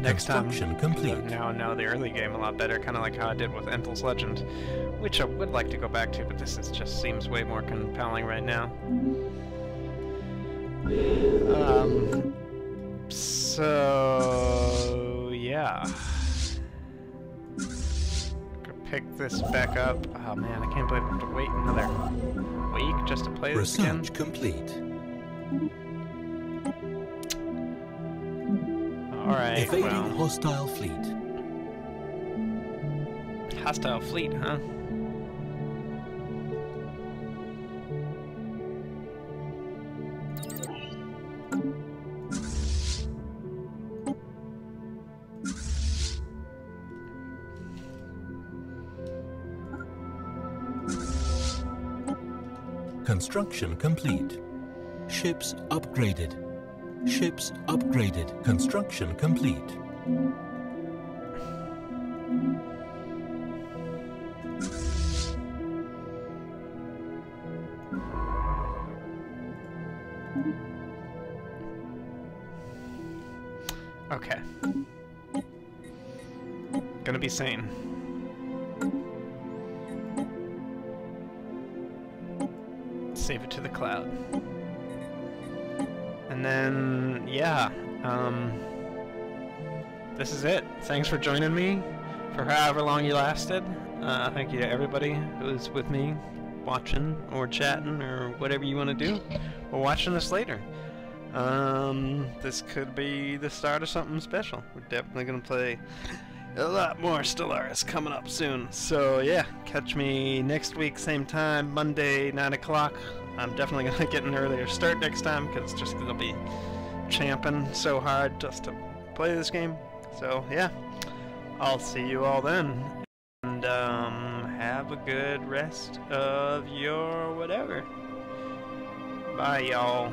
next time. Complete. Now know the early game a lot better, kind of like how I did with Endless Legend, which I would like to go back to, but this is, just seems way more compelling right now. Um, so yeah, pick this back up. Oh man, I can't believe I have to wait another week just to play this again. Research complete. Right, Evading well, hostile fleet. hostile fleet, huh? Construction complete. Ships upgraded. Ships upgraded. Construction complete. Okay. Gonna be sane. This is it. Thanks for joining me for however long you lasted. Uh, thank you to everybody who was with me, watching or chatting or whatever you want to do, or watching this later. Um, this could be the start of something special. We're definitely gonna play a lot more Stellaris coming up soon. So yeah, catch me next week, same time, Monday, 9 o'clock. I'm definitely gonna get an earlier start next time because just gonna be champing so hard just to play this game. So yeah, I'll see you all then, and um, have a good rest of your whatever. Bye, y'all.